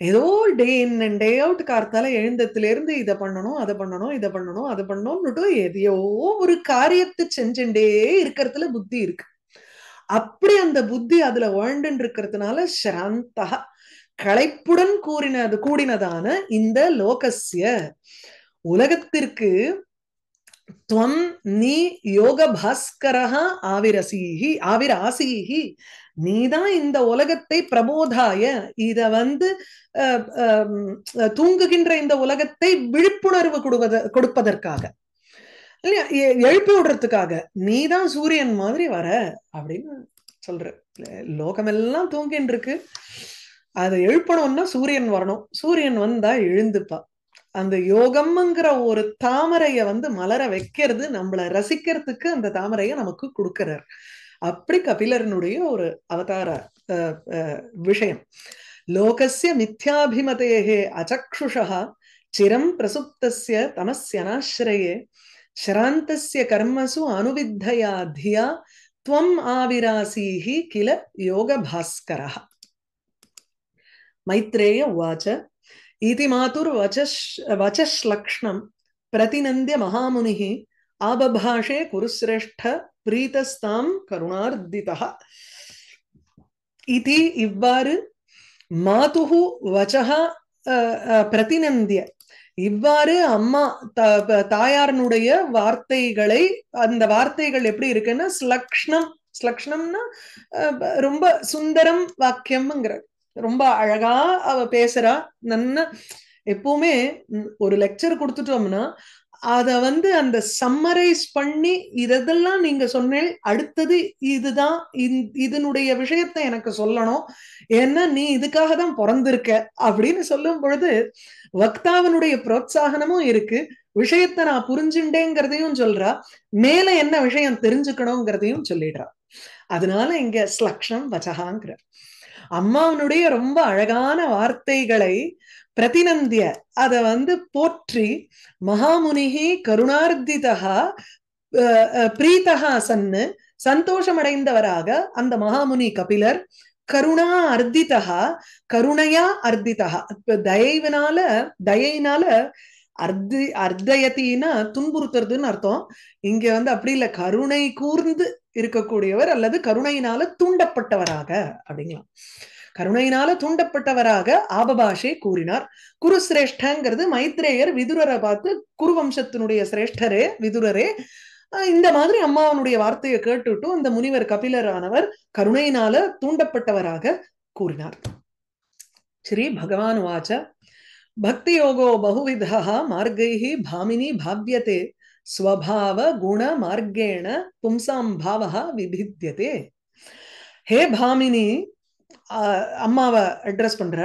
ஏதோ டே இன் அண்ட் டே அவுட் கார்த்தால எழுந்தத்துல இருந்து இதை பண்ணணும் அதை பண்ணணும் இதை பண்ணணும் அதை பண்ணணும்னுட்டு எதையோ ஒரு காரியத்தை செஞ்சுட்டே இருக்கிறதுல புத்தி இருக்கு. அப்படி அந்த புத்தி அதுல வாழ்ந்துட்டு இருக்கிறதுனால ஸ்ராந்தா களைப்புடன் கூறினது கூடினதான இந்த லோகசிய உலகத்திற்கு துவம் நீ யோக பாஸ்கரஹா ஆவிரசீகி ஆவிராசீகி நீதான் இந்த உலகத்தை பிரபோதாய. இத வந்து தூங்குகின்ற இந்த உலகத்தை விழிப்புணர்வு கொடுவத கொடுப்பதற்காக. இல்லையா? எழுப்பி விடுறதுக்காக நீதான் சூரியன் மாதிரி வர அப்படின்னு சொல்ற. லோகமெல்லாம் தூங்கின்னு இருக்கு அதை எழுப்பணும்னா சூரியன் வரணும். சூரியன் வந்தா எழுந்துப்பா. அந்த யோகம்ங்கிற ஒரு தாமரைய வந்து மலர வைக்கிறது நம்மள ரசிக்கிறதுக்கு அந்த தாமரைய நமக்கு கொடுக்கிறார். அப்படி கபிலரனுடைய ஒரு அவதார விஷயம். லோகசிய மித்யாபிமதேகே அச்சக்ஷுஷா சிரம் பிரசுப்தஸ்ய தமஸ்யனாசிரயே श्रान्तस्य कर्मसु अनुविद्धया धिया त्वम् आविरासीः किल योगभास्करः। मैत्रेय उवाच। इति मातुर्वचश् वचश्लक्ष्णं प्रतिनन्द्य महामुनिः आबभाषे कुरुश्रेष्ठ प्रीतस्तां करुणार्दितः। इति इव्वारु मातुः वचः प्रतिनन्द्य இவ்வாறு அம்மா தாயாரனுடைய வார்த்தைகளை அந்த வார்த்தைகள் எப்படி இருக்குன்னா ஸ்லக்ஷ்ணம் ஸ்லக்ஷ்ணம்னா ரொம்ப சுந்தரம் வாக்கியம்ங்கிற ரொம்ப அழகா அவ பேசுறா. நன்ன எப்பவுமே ஒரு லெக்சர் கொடுத்துட்டோம்னா அத வந்து அந்த சம்மரைஸ் பண்ணி இதெல்லாம் நீங்க சொன்னேன். அடுத்தது இதுதான் இதனுடைய விஷயத்த எனக்கு சொல்லணும். ஏன்னா நீ இதுக்காக தான் பிறந்திருக்க. அப்படின்னு சொல்லும் பொழுது வக்தாவனுடைய புரோத்சாகனமும் இருக்கு. விஷயத்த நான் புரிஞ்சுட்டேங்கிறதையும் சொல்றா. மேல என்ன விஷயம் தெரிஞ்சுக்கணுங்கிறதையும் சொல்லிடுறா. அதனால இங்க ஸ்லக்ஷம் வச்சகாங்கிற அம்மாவனுடைய ரொம்ப அழகான வார்த்தைகளை பிரதிநந்திய. அத வந்து போற்றி மகாமுனிகி கருணார்த்திதா பிரீத்தகா சன்னு சந்தோஷமடைந்தவராக அந்த மகாமுனி கபிலர் கருணா அர்த்திதா கருணையா அர்த்திதா தயவினால தயினால அர்த்தி அர்த்தயத்தின்னா துன்புறுத்துறதுன்னு அர்த்தம். இங்க வந்து அப்படி இல்ல. கருணை கூர்ந்து இருக்கக்கூடியவர் அல்லது கருணையினால தூண்டப்பட்டவராக அப்படிங்களாம் கருணையினால தூண்டப்பட்டவராக ஆபபாஷே கூறினார். குரு சிரேஷ்டங்கிறது மைத்ரேயர் விதுரரை பார்த்து குருவம்சத்தினுடைய சிரேஷ்டரே விதுரரே. இந்த மாதிரி அம்மாவனுடைய வார்த்தையை கேட்டுட்டு அந்த முனிவர் கபிலரானவர் கருணையினால தூண்டப்பட்டவராக கூறினார். ஸ்ரீ பகவான் வாச்ச. பக்தி யோகோ பகுவிதா மார்கைஹி பாமினி பாவியதே. ஸ்வபாவ குண மார்க்கேண பும்சாம் பாவா விபித்தியதே. ஹே பாமினி அம்மாவை அட்ரஸ் பண்ற.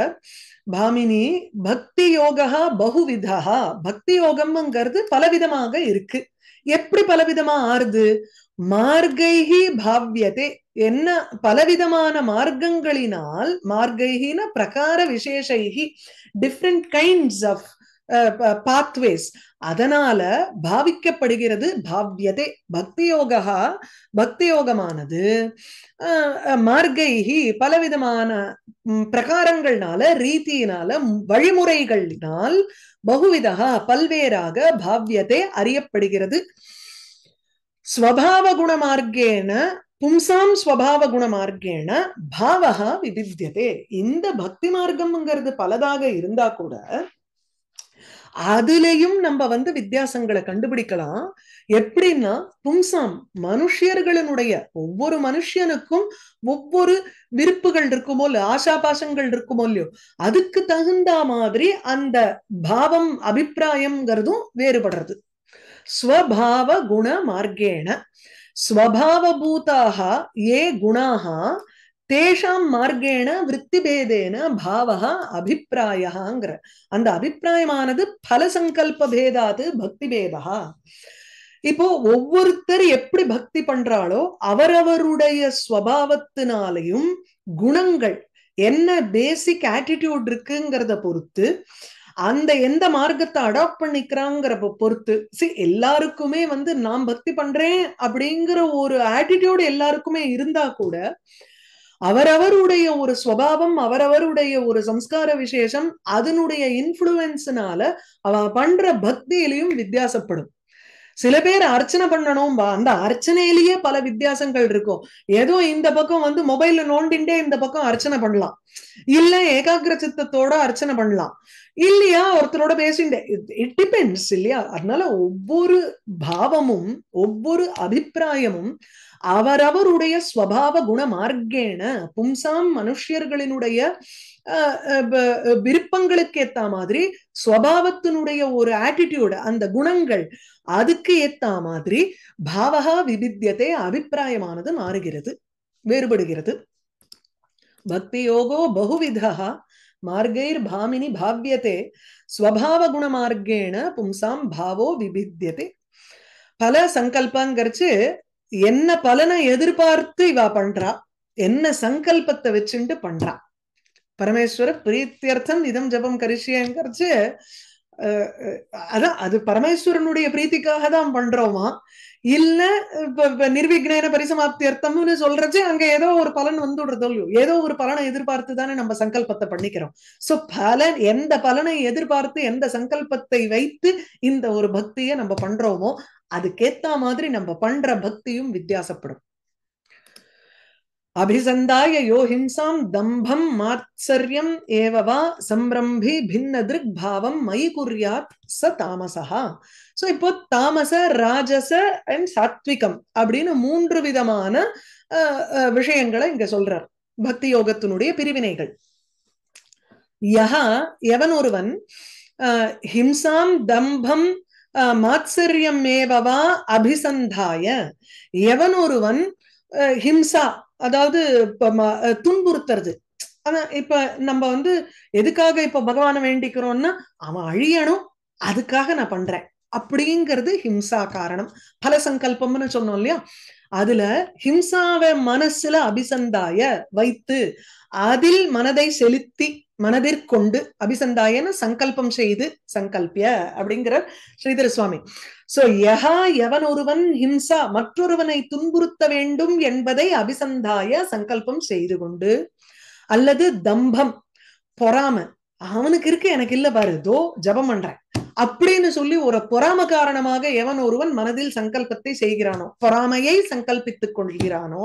பாமினி பக்தி யோகா பகுவிதா பக்தி யோகம்ங்கிறது பலவிதமாக இருக்கு. எப்படி பலவிதமா ஆறுது? மார்கைஹி பாவ்யதே. என்ன பலவிதமான மார்க்கங்களினால் மார்கைஹின பிரகார விசேஷைகி டிஃப்ரெண்ட் கைண்ட்ஸ் ஆஃப் பாத்வேஸ் அதனால பாவிக்கப்படுகிறது பாவ்யதே. பக்தி யோகா பக்தி யோகமானது மார்கைஹி பலவிதமான பிரகாரங்கள்னால ரீதியினால வழிமுறைகளினால் பகுவிதா பல்வேறாக பாவ்யத்தை அறியப்படுகிறது. ஸ்வபாவ குணமார்க்கேன பும்சாம் ஸ்வபாவ குணமார்க்கேன பாவகா விதித்தியதே இந்த பக்தி மார்க்கம்ங்கிறது பலதாக இருந்தா கூட அதுலயும் நம்ம வந்து வித்தியாசங்களை கண்டுபிடிக்கலாம். எப்படின்னா பும்சாம் மனுஷியர்களினுடைய ஒவ்வொரு மனுஷனுக்கும் ஒவ்வொரு விருப்புகள் இருக்குமோ இல்லையோ ஆசா பாசங்கள் இருக்குமோ இல்லையோ அதுக்கு தகுந்த மாதிரி அந்த பாவம் அபிப்பிராயம்ங்கிறதும் வேறுபடுறது. ஸ்வபாவ குண மார்க்கேண. ஸ்வபாவபூதாக ஏ குணாக தேஷாம் மார்க்கேண விற்பிபேதேன பாவகா அபிப்பிராயங்கிற அந்த அபிப்பிராயமானது பல சங்கல்ப பேதாது பக்தி பேதா இப்போ ஒவ்வொருத்தர் எப்படி பக்தி பண்றாளோ அவரவருடைய ஸ்வபாவத்தினாலையும் குணங்கள் என்ன பேசிக் ஆட்டிடியூட் இருக்குங்கிறத பொறுத்து அந்த எந்த மார்க்கத்தை அடாப்ட் பண்ணிக்கிறாங்கிற பொறுத்து. சி எல்லாருக்குமே வந்து நான் பக்தி பண்றேன் அப்படிங்கிற ஒரு ஆட்டிடியூடு எல்லாருக்குமே இருந்தா கூட அவரவருடைய ஒரு சுவாவம் அவரவருடைய ஒரு சம்ஸ்கார விசேஷம் அதனுடைய இன்ஃபுளுன்ஸ்னால அவ பண்ற பக்தியிலையும் வித்தியாசப்படும். சில பேர் அர்ச்சனை பண்ணணும் அந்த அர்ச்சனையிலேயே பல வித்தியாசங்கள் இருக்கும். ஏதோ இந்த பக்கம் வந்து மொபைல்ல நோண்டிண்டே இந்த பக்கம் அர்ச்சனை பண்ணலாம். இல்ல ஏகாகிர சித்தத்தோட அர்ச்சனை பண்ணலாம். இல்லையா ஒருத்தரோட பேசிண்டே. இட் டிபெண்ட்ஸ் இல்லையா? அதனால ஒவ்வொரு பாவமும் ஒவ்வொரு அபிப்பிராயமும் அவரவருடைய ஸ்வபாவ குண மார்க்கேன பும்சாம் மனுஷியர்களினுடைய விருப்பங்களுக்கு ஏத்த மாதிரி ஸ்வபாவத்தினுடைய ஒரு ஆட்டிடியூடு அந்த குணங்கள் அதுக்கு ஏத்த மாதிரி பாவகா விபித்தியத்தை அபிப்பிராயமானது மாறுகிறது வேறுபடுகிறது. பக்தி யோகோ பகுவிதா மார்கைர் பாமினி பாவியத்தே ஸ்வபாவ குண மார்க்கேன பும்சாம் பாவோ விபித்தியதே பல சங்கல்பங்கரிச்சு என்ன பலனை எதிர்பார்த்து இவா பண்றா? என்ன சங்கல்பத்தை வச்சுட்டு பண்றா? பரமேஸ்வர பிரீத்தியர்த்தம் இதம் ஜபம் கரிசியங்கிறச்சு அதான் அது பரமேஸ்வரனுடைய பிரீத்திக்காக தான் பண்றோமா? இல்ல நிர்விக்ன பரிசமாப்தி அர்த்தம்னு சொல்றச்சு அங்க ஏதோ ஒரு பலன் வந்துடுறதோ இல்லையோ? ஏதோ ஒரு பலனை எதிர்பார்த்து தானே நம்ம சங்கல்பத்தை பண்ணிக்கிறோம். சோ பலன் எந்த பலனை எதிர்பார்த்து எந்த சங்கல்பத்தை வைத்து இந்த ஒரு பக்தியை நம்ம பண்றோமோ அதுக்கேத்த மாதிரி நம்ம பண்ற பக்தியும் வித்தியாசப்படும். அபிசந்தாய யோ ஹிம்சாம் தம்பம் மாத்சரியம் ஏவவா சம்ரம்பி பின்ன திருக் பாவம் மயி குறியாத் ச தாமசா சோ இப்போ தாமச ராஜச அண்ட் சாத்விகம் அப்படின்னு மூன்று விதமான விஷயங்களை இங்க சொல்றார். பக்தி யோகத்தினுடைய பிரிவினைகள். யஹா எவன் ஒருவன் ஹிம்சாம் தம்பம் மாத்சரியம் ஏவவா அபிசந்தாய. எவன் ஒருவன் ஹிம்சா அதாவது துன்புறுத்துறது. இப்ப நம்ம வந்து எதுக்காக இப்ப பகவான வேண்டிக்கிறோம்னா அவன் அழியணும் அதுக்காக நான் பண்றேன். அப்படிங்கிறது ஹிம்சா காரணம். பல சங்கல்பம்னு சொன்னோம் இல்லையா? அதுல ஹிம்சாவை மனசுல அபிசந்தாய வைத்து அதில் மனதை செலுத்தி மனதிற்கொண்டு அபிசந்தாயன சங்கல்பம் செய்து சங்கல்பிய அப்படிங்கிற ஸ்ரீதர சுவாமி. சோ யஹா எவன் ஒருவன் ஹிம்சா மற்றொருவனை துன்புறுத்த வேண்டும் என்பதை அபிசந்தாய சங்கல்பம் செய்து கொண்டு அல்லது தம்பம் பொறாம அவனுக்கு இருக்கு எனக்கு இல்ல பாரு தோ ஜபம் பண்றேன் அப்படின்னு சொல்லி ஒரு பொறாம காரணமாக எவன் ஒருவன் மனதில் சங்கல்பத்தை செய்கிறானோ பொறாமையை சங்கல்பித்துக் கொள்கிறானோ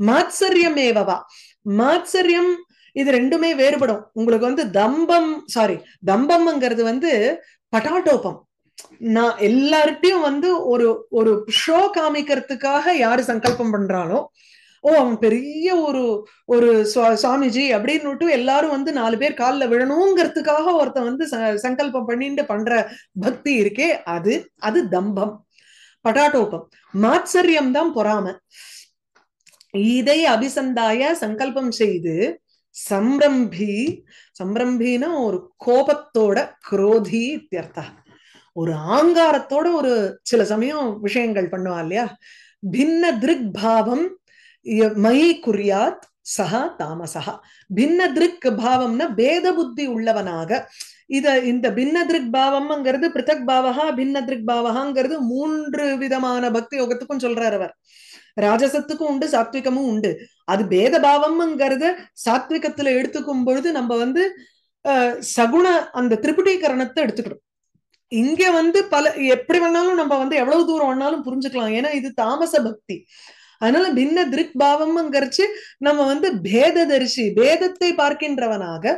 மாத்சரியமேவவா மாத்சரியம் இது ரெண்டுமே வேறுபடும். உங்களுக்கு வந்து தம்பம் சாரி தம்பம்ங்கிறது வந்து பட்டாட்டோப்பம் நான் எல்லார்ட்டையும் வந்து ஒரு ஒரு ஷோ காமிக்கிறதுக்காக யாரு சங்கல்பம் பண்றானோ ஓ அவன் பெரிய ஒரு ஒரு சுவாமிஜி அப்படின்னு எல்லாரும் வந்து நாலு பேர் காலில் விழணுங்கிறதுக்காக ஒருத்தன் வந்து சங்கல்பம் பண்ணிட்டு பண்ற பக்தி இருக்கே அது அது தம்பம். பட்டாட்டோப்பம் மாத்சரியம் தான் பொறாம. இதை அபிசந்தாய சங்கல்பம் செய்து சம்ரம்பி சம்ரம்பின்னா ஒரு கோபத்தோட குரோதி இத்தியர்த்தா. ஒரு ஆங்காரத்தோட ஒரு சில சமயம் விஷயங்கள் பண்ணுவா இல்லையா? பின்ன திருக் பாவம் மயி குறியாத் சஹா தாமசஹா. பின்ன திருக் பாவம்னா பேத புத்தி உள்ளவனாக. இத இந்த பின்ன திருக் பாவம்ங்கிறது பிருத்தக் பாவகா பின்ன திருக் பாவகாங்கிறது மூன்று விதமான பக்தி யோகத்துக்கும் சொல்றாரு அவர். ராஜசத்துக்கும் உண்டு சாத்விகமும் உண்டு. அது பேத பாவம்ங்கிறத சாத்விகத்துல எடுத்துக்கும் பொழுது நம்ம வந்து சகுண அந்த திரிபுடீகரணத்தை எடுத்துக்கிறோம் இங்க வந்து பல எப்படி வேணாலும் நம்ம வந்து எவ்வளவு தூரம் வேணாலும் புரிஞ்சுக்கலாம். ஏன்னா இது தாமச பக்தி. அதனால பின்ன திருக் பாவம்ங்கிறச்சு நம்ம வந்து பேததரிசி பேதத்தை பார்க்கின்றவனாக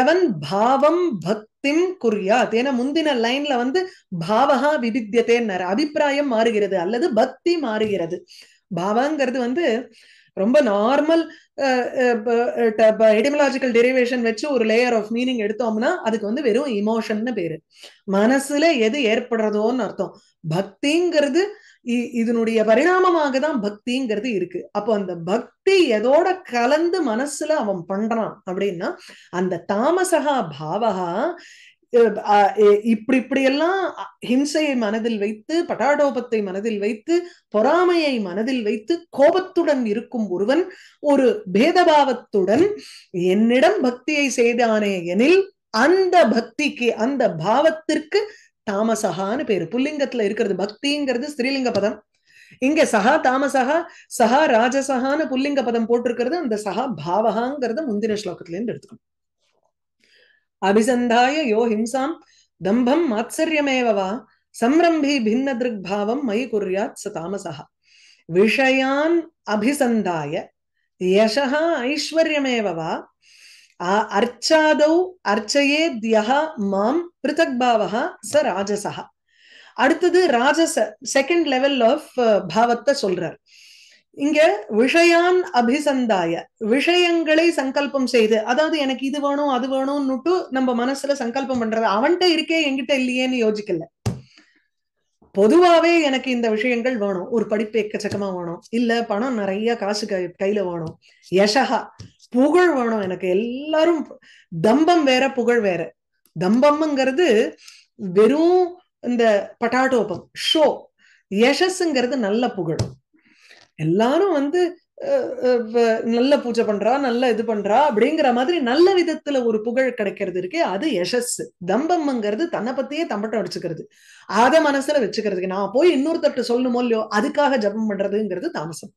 எவன் பாவம் பக்திம் குறியாத் ஏன்னா முந்தின லைன்ல வந்து பாவகா விபித்தியத்தேன்னாரு அபிப்பிராயம் மாறுகிறது அல்லது பக்தி மாறுகிறது. பாவங்கிறது வந்து ரொம்ப நார்மல் எடிமலாஜிக்கல் டெரிவேஷன் வச்சு ஒரு லேயர் ஆஃப் மீனிங் எடுத்தோம்னா அதுக்கு வந்து வெறும் இமோஷன்னு பேரு. மனசுல எது ஏற்படுறதோன்னு அர்த்தம். பக்திங்கிறது இதனுடைய பரிணாமமாக தான் பக்திங்கிறது இருக்கு. அப்போ அந்த பக்தி எதோட கலந்து மனசுல அவன் பண்றான் அப்படின்னா அந்த தாமசகா பாவகா இப்படி இப்படி எல்லாம் ஹிம்சையை மனதில் வைத்து பட்டாடோபத்தை மனதில் வைத்து பொறாமையை மனதில் வைத்து கோபத்துடன் இருக்கும் ஒருவன் ஒரு பேதபாவத்துடன் என்னிடம் பக்தியை செய்தானே எனில் அந்த பக்திக்கு அந்த பாவத்திற்கு தாமசகான்னு பேரு. புல்லிங்கத்துல இருக்கிறது பக்திங்கிறது ஸ்திரீலிங்க பதம். இங்க சகா தாமசகா சகா ராஜசகான்னு புல்லிங்க பதம் போட்டிருக்கிறது. அந்த சகா பாவகாங்கிறத முந்தின ஸ்லோகத்துல இருந்து எடுத்துக்கணும். அபிசந்தாய யோ ஹிம்சாம். தம்பம் மாத்சரியமேவா சம்ரம்பி பின்ன திருக்பாவம் மயி குர்யாத் ச தாமசா விஷயான் அபிசந்தாய யசா ஐஸ்வர்யமேவா அர்ச்சாதௌ அர்ச்சயே தியா மாம் பிருத்தக் பாவகா ச ராஜசா அடுத்தது ராஜச செகண்ட் லெவல் ஆஃப் பாவத்தை சொல்றார் இங்க விஷயான் அபிசந்தாய. விஷயங்களை சங்கல்பம் செய்து அதாவது எனக்கு இது வேணும் அது வேணும்னுட்டு நம்ம மனசுல சங்கல்பம் பண்றது அவன்கிட்ட இருக்கே என்கிட்ட இல்லையேன்னு யோசிக்கல. பொதுவாவே எனக்கு இந்த விஷயங்கள் வேணும். ஒரு படிப்பு எக்கச்சக்கமா வேணும். இல்ல பணம் நிறைய காசு கையில வேணும். யசகா புகழ் வேணும் எனக்கு. எல்லாரும் தம்பம் வேற புகழ் வேற. தம்பம்ங்கிறது வெறும் இந்த பட்டாட்டோப்பம் ஷோ யசஸ்ங்கிறது நல்ல புகழ். எல்லாரும் வந்து நல்ல பூஜை பண்றா நல்ல இது பண்றா அப்படிங்கிற மாதிரி நல்ல விதத்துல ஒரு புகழ் கிடைக்கிறது இருக்கே அது யசஸ் தம்பம்ங்கிறது தன்னை பத்தியே தம்பட்டம் அடிச்சுக்கிறது. அத மனசுல வச்சுக்கிறதுக்கு. நான் போய் இன்னொருத்தட்டு சொல்லணுமோ இல்லையோ அதுக்காக ஜபம் பண்றதுங்கிறது தாமசம்.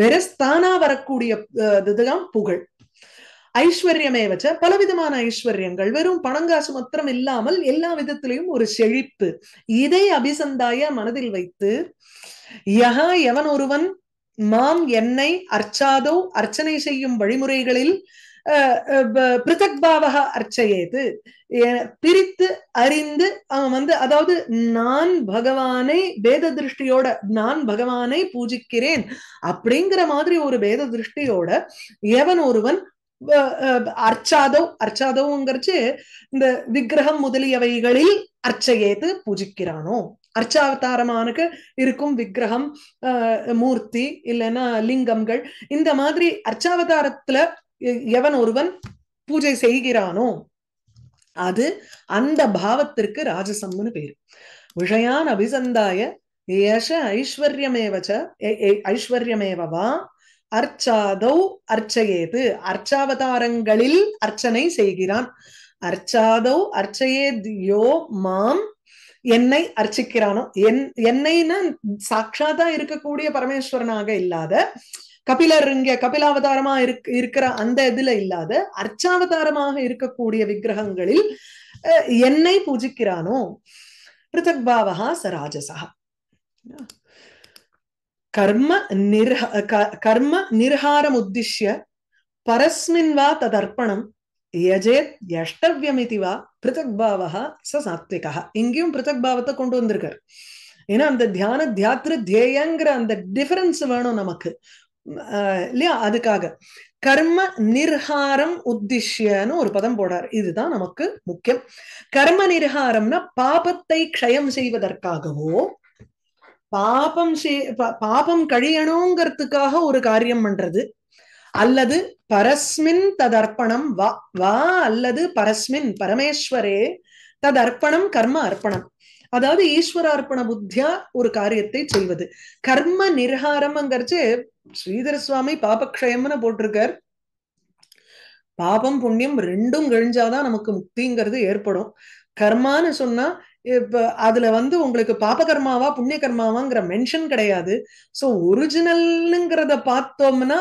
வேற ஸ்தானா வரக்கூடிய இதுதான் புகழ். ஐஸ்வர்யமே வச்ச பலவிதமான ஐஸ்வர்யங்கள். வெறும் பணங்காசு மாத்திரம் இல்லாமல் எல்லா விதத்திலையும் ஒரு செழிப்பு. இதை அபிசந்தாய மனதில் வைத்து யகா எவன் ஒருவன் மாம் என்னை அர்ச்சாதோ அர்ச்சனை செய்யும் வழிமுறைகளில் பிருத்தக் பாவக அர்ச்சையேது. பிரித்து அறிந்து அவன் வந்து அதாவது நான் பகவானை பேத திருஷ்டியோட நான் பகவானை பூஜிக்கிறேன் அப்படிங்கிற மாதிரி ஒரு பேத திருஷ்டியோட எவன் ஒருவன் அர்ச்சாதோ அர்ச்சாதோங்கிறச்சு இந்த விக்கிரகம் முதலியவைகளில் அர்ச்சையேத்து பூஜிக்கிறானோ. அர்ச்சாவதாரமானுக்கு இருக்கும் விக்கிரகம் மூர்த்தி இல்லைன்னா லிங்கம்கள் இந்த மாதிரி அர்ச்சாவதாரத்துல எவன் ஒருவன் பூஜை செய்கிறானோ அது அந்த பாவத்திற்கு ராஜசம்னு பேரு. விஷயான் அபிசந்தாய ஏஷ ஐஸ்வர்யமேவச்ச ஐஸ்வர்யமேவா அர்ச்சாதௌ அர்ச்சையேது. அர்ச்சாவதாரங்களில் அர்ச்சனை செய்கிறான். அர்ச்சாதௌ அர்ச்சையேத் யோ மாம் என்னை அர்ச்சிக்கிறானோ? என் என்னைன்னா சாட்சாதா இருக்கக்கூடிய பரமேஸ்வரனாக இல்லாத கபிலர் இங்க கபிலாவதாரமா இருக் இருக்கிற அந்த இதுல இல்லாத அர்ச்சாவதாரமாக இருக்கக்கூடிய விக்கிரகங்களில் என்னை பூஜிக்கிறானோ? பிருத்தக் பாவகா ச கர்ம நிர்ஹ கர்ம நிர்ஹாரம் உத்திஷ்ய பரஸ்மின் வா ததர்ப்பணம் யஜேத் யஷ்டவியமிதி வா பிருத்தக் பாவகா ச சாத்விகா இங்கேயும் பிருத்தக் பாவத்தை கொண்டு வந்திருக்காரு ஏன்னா அந்த தியான தியாத்திரு தியேயங்கிற அந்த டிஃபரன்ஸ் வேணும் நமக்கு இல்லையா அதுக்காக கர்ம நிர்ஹாரம் உத்திஷ்யன்னு ஒரு பதம் போடார் இதுதான் நமக்கு முக்கியம் கர்ம நிர்ஹாரம்னா பாபத்தை க்ஷயம் செய்வதற்காகவோ பாபம் பாபம் கழியணுங்கிறதுக்காக ஒரு காரியம் பண்றது அல்லது பரஸ்மின் ததர்ப்பணம் வா வா அல்லது பரஸ்மின் பரமேஸ்வரே ததர்ப்பணம் கர்ம அர்ப்பணம். அதாவது ஈஸ்வர அர்ப்பண புத்தியா ஒரு காரியத்தை செய்வது. கர்ம நிர்ஹாரம்ங்கிறச்சு ஸ்ரீதர சுவாமி பாபக்ஷயம்னு போட்டிருக்கார். பாபம் புண்ணியம் ரெண்டும் கழிஞ்சாதான் நமக்கு முக்திங்கிறது ஏற்படும். கர்மான்னு சொன்னா இப்ப அதுல வந்து உங்களுக்கு பாப கர்மாவா புண்ணிய கர்மாவாங்கிற மென்ஷன் கிடையாது. சோ ஒரிஜினல்ங்கிறத பார்த்தோம்னா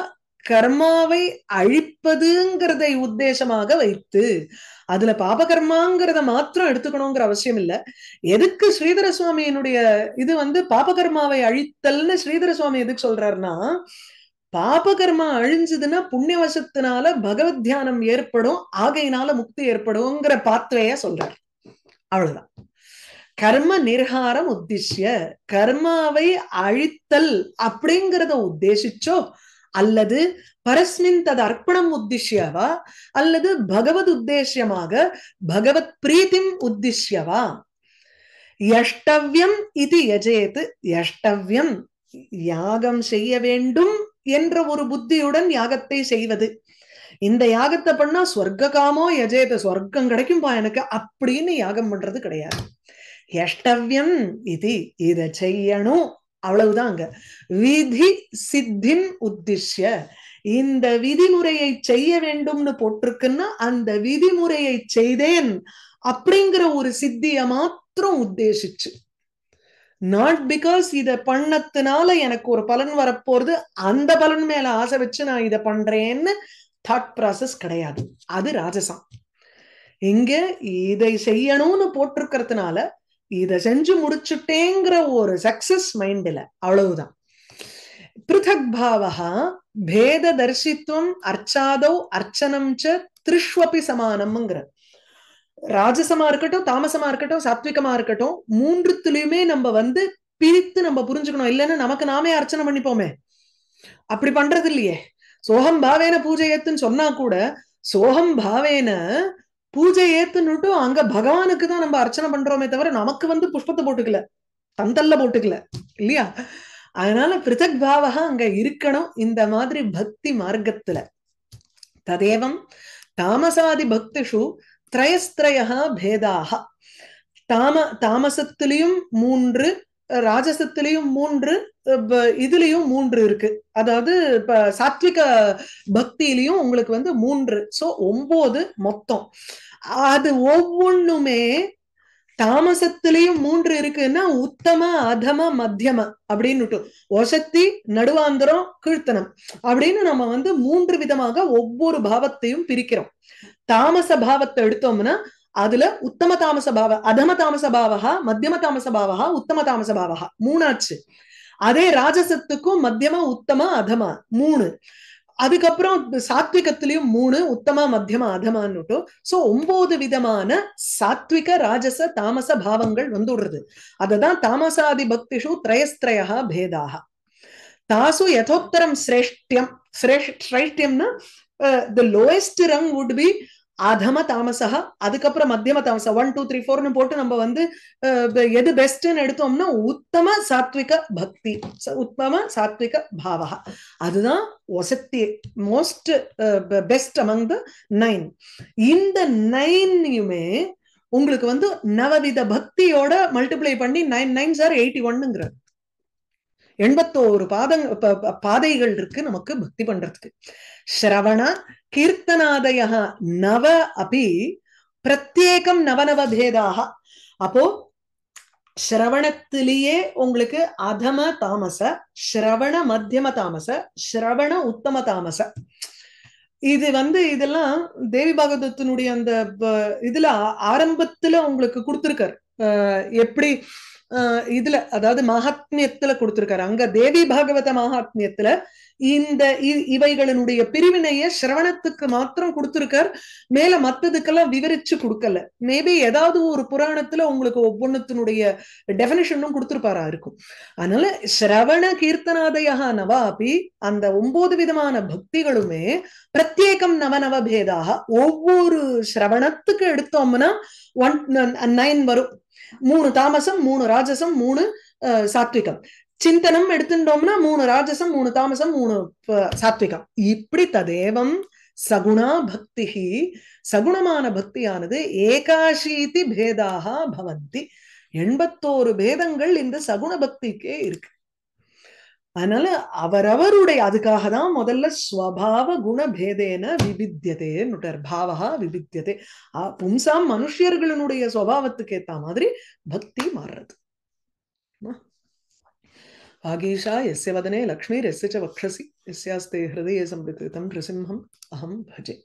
கர்மாவை அழிப்பதுங்கிறதை உத்தேசமாக வைத்து அதுல பாபகர்மாங்கிறத மாத்திரம் எடுத்துக்கணுங்கிற அவசியம் இல்ல. எதுக்கு ஸ்ரீதர சுவாமியினுடைய இது வந்து பாபகர்மாவை அழித்தல்னு ஸ்ரீதர சுவாமி எதுக்கு சொல்றாருன்னா பாபகர்மா அழிஞ்சதுன்னா புண்ணியவசத்தினால பகவத் தியானம் ஏற்படும் ஆகையினால முக்தி ஏற்படும்ங்கிற பாத்வேய சொல்றார். அவ்வளவுதான். கர்ம நிர்ஹாரம் உத்திஷ்ய கர்மாவை அழித்தல் அப்படிங்கிறத உத்தேசிச்சோ அல்லது பரஸ்மின் தது அர்ப்பணம் உத்திஷ்யவா? அல்லது பகவத் உத்தேசியமாக பகவத் பிரீத்திம் உத்திஷ்யவா? யஷ்டவ்யம் இது யஜேத் யஷ்டவ்யம் யாகம் செய்ய வேண்டும் என்ற ஒரு புத்தியுடன் யாகத்தை செய்வது. இந்த யாகத்தை பண்ணா ஸ்வர்க்க காமோ யஜேத ஸ்வர்க்கம் கிடைக்கும்பா எனக்கு அப்படின்னு யாகம் பண்றது கிடையாது. யஷ்டவ்யம் இது இத செய்யணும். அவ்வளவுதான் அங்க. விதி சித்தின் உத்திஷ்ய. இந்த விதிமுறையை செய்ய வேண்டும்னு போட்டிருக்குன்னா அந்த விதிமுறையை செய்தேன் அப்படிங்கிற ஒரு சித்திய மாத்திரம் உத்தேசிச்சு. நாட் பிகாஸ் இத பண்ணத்தினால எனக்கு ஒரு பலன் வரப்போறது அந்த பலன் மேல ஆசை வச்சு நான் இத பண்றேன்னு தாட் ப்ராசஸ் கிடையாது. அது ராஜசம். இங்க இதை செய்யணும்னு போட்டிருக்கிறதுனால இத செஞ்சு முடிச்சுட்டேங்கிற ஒரு சக்சஸ் மைண்ட்ல அவ்வளவுதான். பிருதக் பாவகா பேத தர்சித்துவம் அர்ச்சாதோ அர்ச்சனம் ச திருஷ்வபி சமானம்ங்கிற ராஜசமா இருக்கட்டும் தாமசமா இருக்கட்டும் சாத்விகமா இருக்கட்டும் மூன்றுத்துலயுமே நம்ம வந்து பிரித்து நம்ம புரிஞ்சுக்கணும். இல்லைன்னா நமக்கு நாமே அர்ச்சனை பண்ணிப்போமே. அப்படி பண்றது இல்லையே சோகம் பாவேன பூஜை ஏத்துன்னு சொன்னா கூட சோகம் பாவேன பூஜை ஏத்துன்னுட்டும் அங்க பகவானுக்கு தான் நம்ம அர்ச்சனை பண்றோமே தவிர நமக்கு வந்து புஷ்பத்தை போட்டுக்கல. தந்தல்ல போட்டுக்கல. இல்லையா? அதனால பிருத்தக் பாவகா அங்க இருக்கணும் இந்த மாதிரி பக்தி மார்க்கத்துல. ததேவம் தாமசாதி பக்திஷு திரயஸ்திரயா பேதாக தாம தாமசத்திலையும் மூன்று ராஜசத்திலையும் மூன்று இதுலயும் மூன்று இருக்கு. அதாவது இப்ப சாத்விக பக்தியிலையும் உங்களுக்கு வந்து மூன்று. சோ ஒன்பது மொத்தம். அது ஒவ்வொன்றுமே தாமசத்திலையும் மூன்று இருக்குன்னா உத்தம அதம மத்தியம அப்படின்னு ஒசக்தி நடுவாந்திரம் கீழ்த்தனம் அப்படின்னு நம்ம வந்து மூன்று விதமாக ஒவ்வொரு பாவத்தையும் பிரிக்கிறோம். தாமச பாவத்தை எடுத்தோம்னா அதுல உத்தம தாமச பாவ அதம தாமச பாவகா மத்தியம தாமச பாவகா உத்தம தாமச பாவகா மூணாச்சு. அதே ராஜசத்துக்கும் மத்தியம உத்தம அதம. மூணு. அதுக்கப்புறம் சாத்விகத்திலையும் மூணு உத்தம மத்தியம அதமான்னுட்டு. சோ ஒன்பது விதமான சாத்விக ராஜச தாமச பாவங்கள் வந்துடுறது. அததான் தாமசாதி பக்திஷு திரயஸ்திரயா பேதாக தாசு யதோத்தரம் சிரேஷ்டியம் சிரேஷ் சிரேஷ்டியம்னா the lowest rung would be அதம தாமசா அதுக்கப்புறம் மத்தியம தாமசா ஒன் டூ த்ரீ ஃபோர்னு போட்டு நம்ம வந்து எது பெஸ்ட்னு எடுத்தோம்னா உத்தம சாத்விக பக்தி உத்தம சாத்விக பாவகா அதுதான் ஒசத்தி most best among the nine இந்த நைன்யுமே உங்களுக்கு வந்து நவவித பக்தியோட மல்டிப்ளை பண்ணி நைன் நைன் சார் எயிட்டி ஒன்னுங்கிறது எண்பத்தோரு பாதங் பாதைகள் இருக்கு நமக்கு பக்தி பண்றதுக்கு. ஸ்ரவண கீர்த்தனாதய நவ அபி பிரத்யேகம் நவநவ பேதாக அப்போ ஸ்ரவணத்திலேயே உங்களுக்கு அதம தாமச ஸ்ரவண மத்தியம தாமச ஸ்ரவண உத்தம தாமச இது வந்து இதெல்லாம் தேவி பாகவதத்தினுடைய அந்த இதுல ஆரம்பத்துல உங்களுக்கு கொடுத்திருக்காரு எப்படி இதுல அதாவது மகாத்மியத்துல கொடுத்திருக்காரு. அங்க தேவி பாகவத மகாத்மியத்துல இந்த இ- இவைகளினுடைய பிரிவினைய சிரவணத்துக்கு மாத்திரம் கொடுத்திருக்கார். மேல மத்ததுக்கெல்லாம் விவரிச்சு கொடுக்கல. மேபி ஏதாவது ஒரு புராணத்துல உங்களுக்கு ஒவ்வொன்னுத்தினுடைய டெபினிஷனும் கொடுத்திருப்பாரா இருக்கும். அதனால சிரவண கீர்த்தனாதயா நவாபி அந்த ஒன்பது விதமான பக்திகளுமே பிரத்யேகம் நவநவ பேதாக ஒவ்வொரு சிரவணத்துக்கு எடுத்தோம்னா ஒன் நைன் வரும். மூணு தாமசம் மூணு ராஜசம் மூணு சாத்விகம். சிந்தனம் எடுத்துட்டோம்னா மூணு ராஜசம் மூணு தாமசம் மூணு சாத்விகம். இப்படி ததேவம் சகுணா பக்தி சகுணமான பக்தியானது ஏகாஷீதி பேதாக பவந்தி. எண்பத்தோரு பேதங்கள் இந்த சகுண பக்திக்கே இருக்கு. அதனால அவரவருடைய அதுக்காக தான் முதல்ல ஸ்வபாவ குணபேதேன பேதேன நுட்டர் பாவகா விவித்தியதே. பும்சாம் மனுஷியர்களினுடைய சுவாவத்துக்கு ஏத்த மாதிரி பக்தி மாறுறது. ஆகீஷா எஸ்ய வதனே லக்ஷ்மீர் எஸ்ய வக்ஷசி. எஸ்யாஸ்தே ஹிருதய சம்பிருதம் நிருசிம்ஹம் அஹம் பஜே.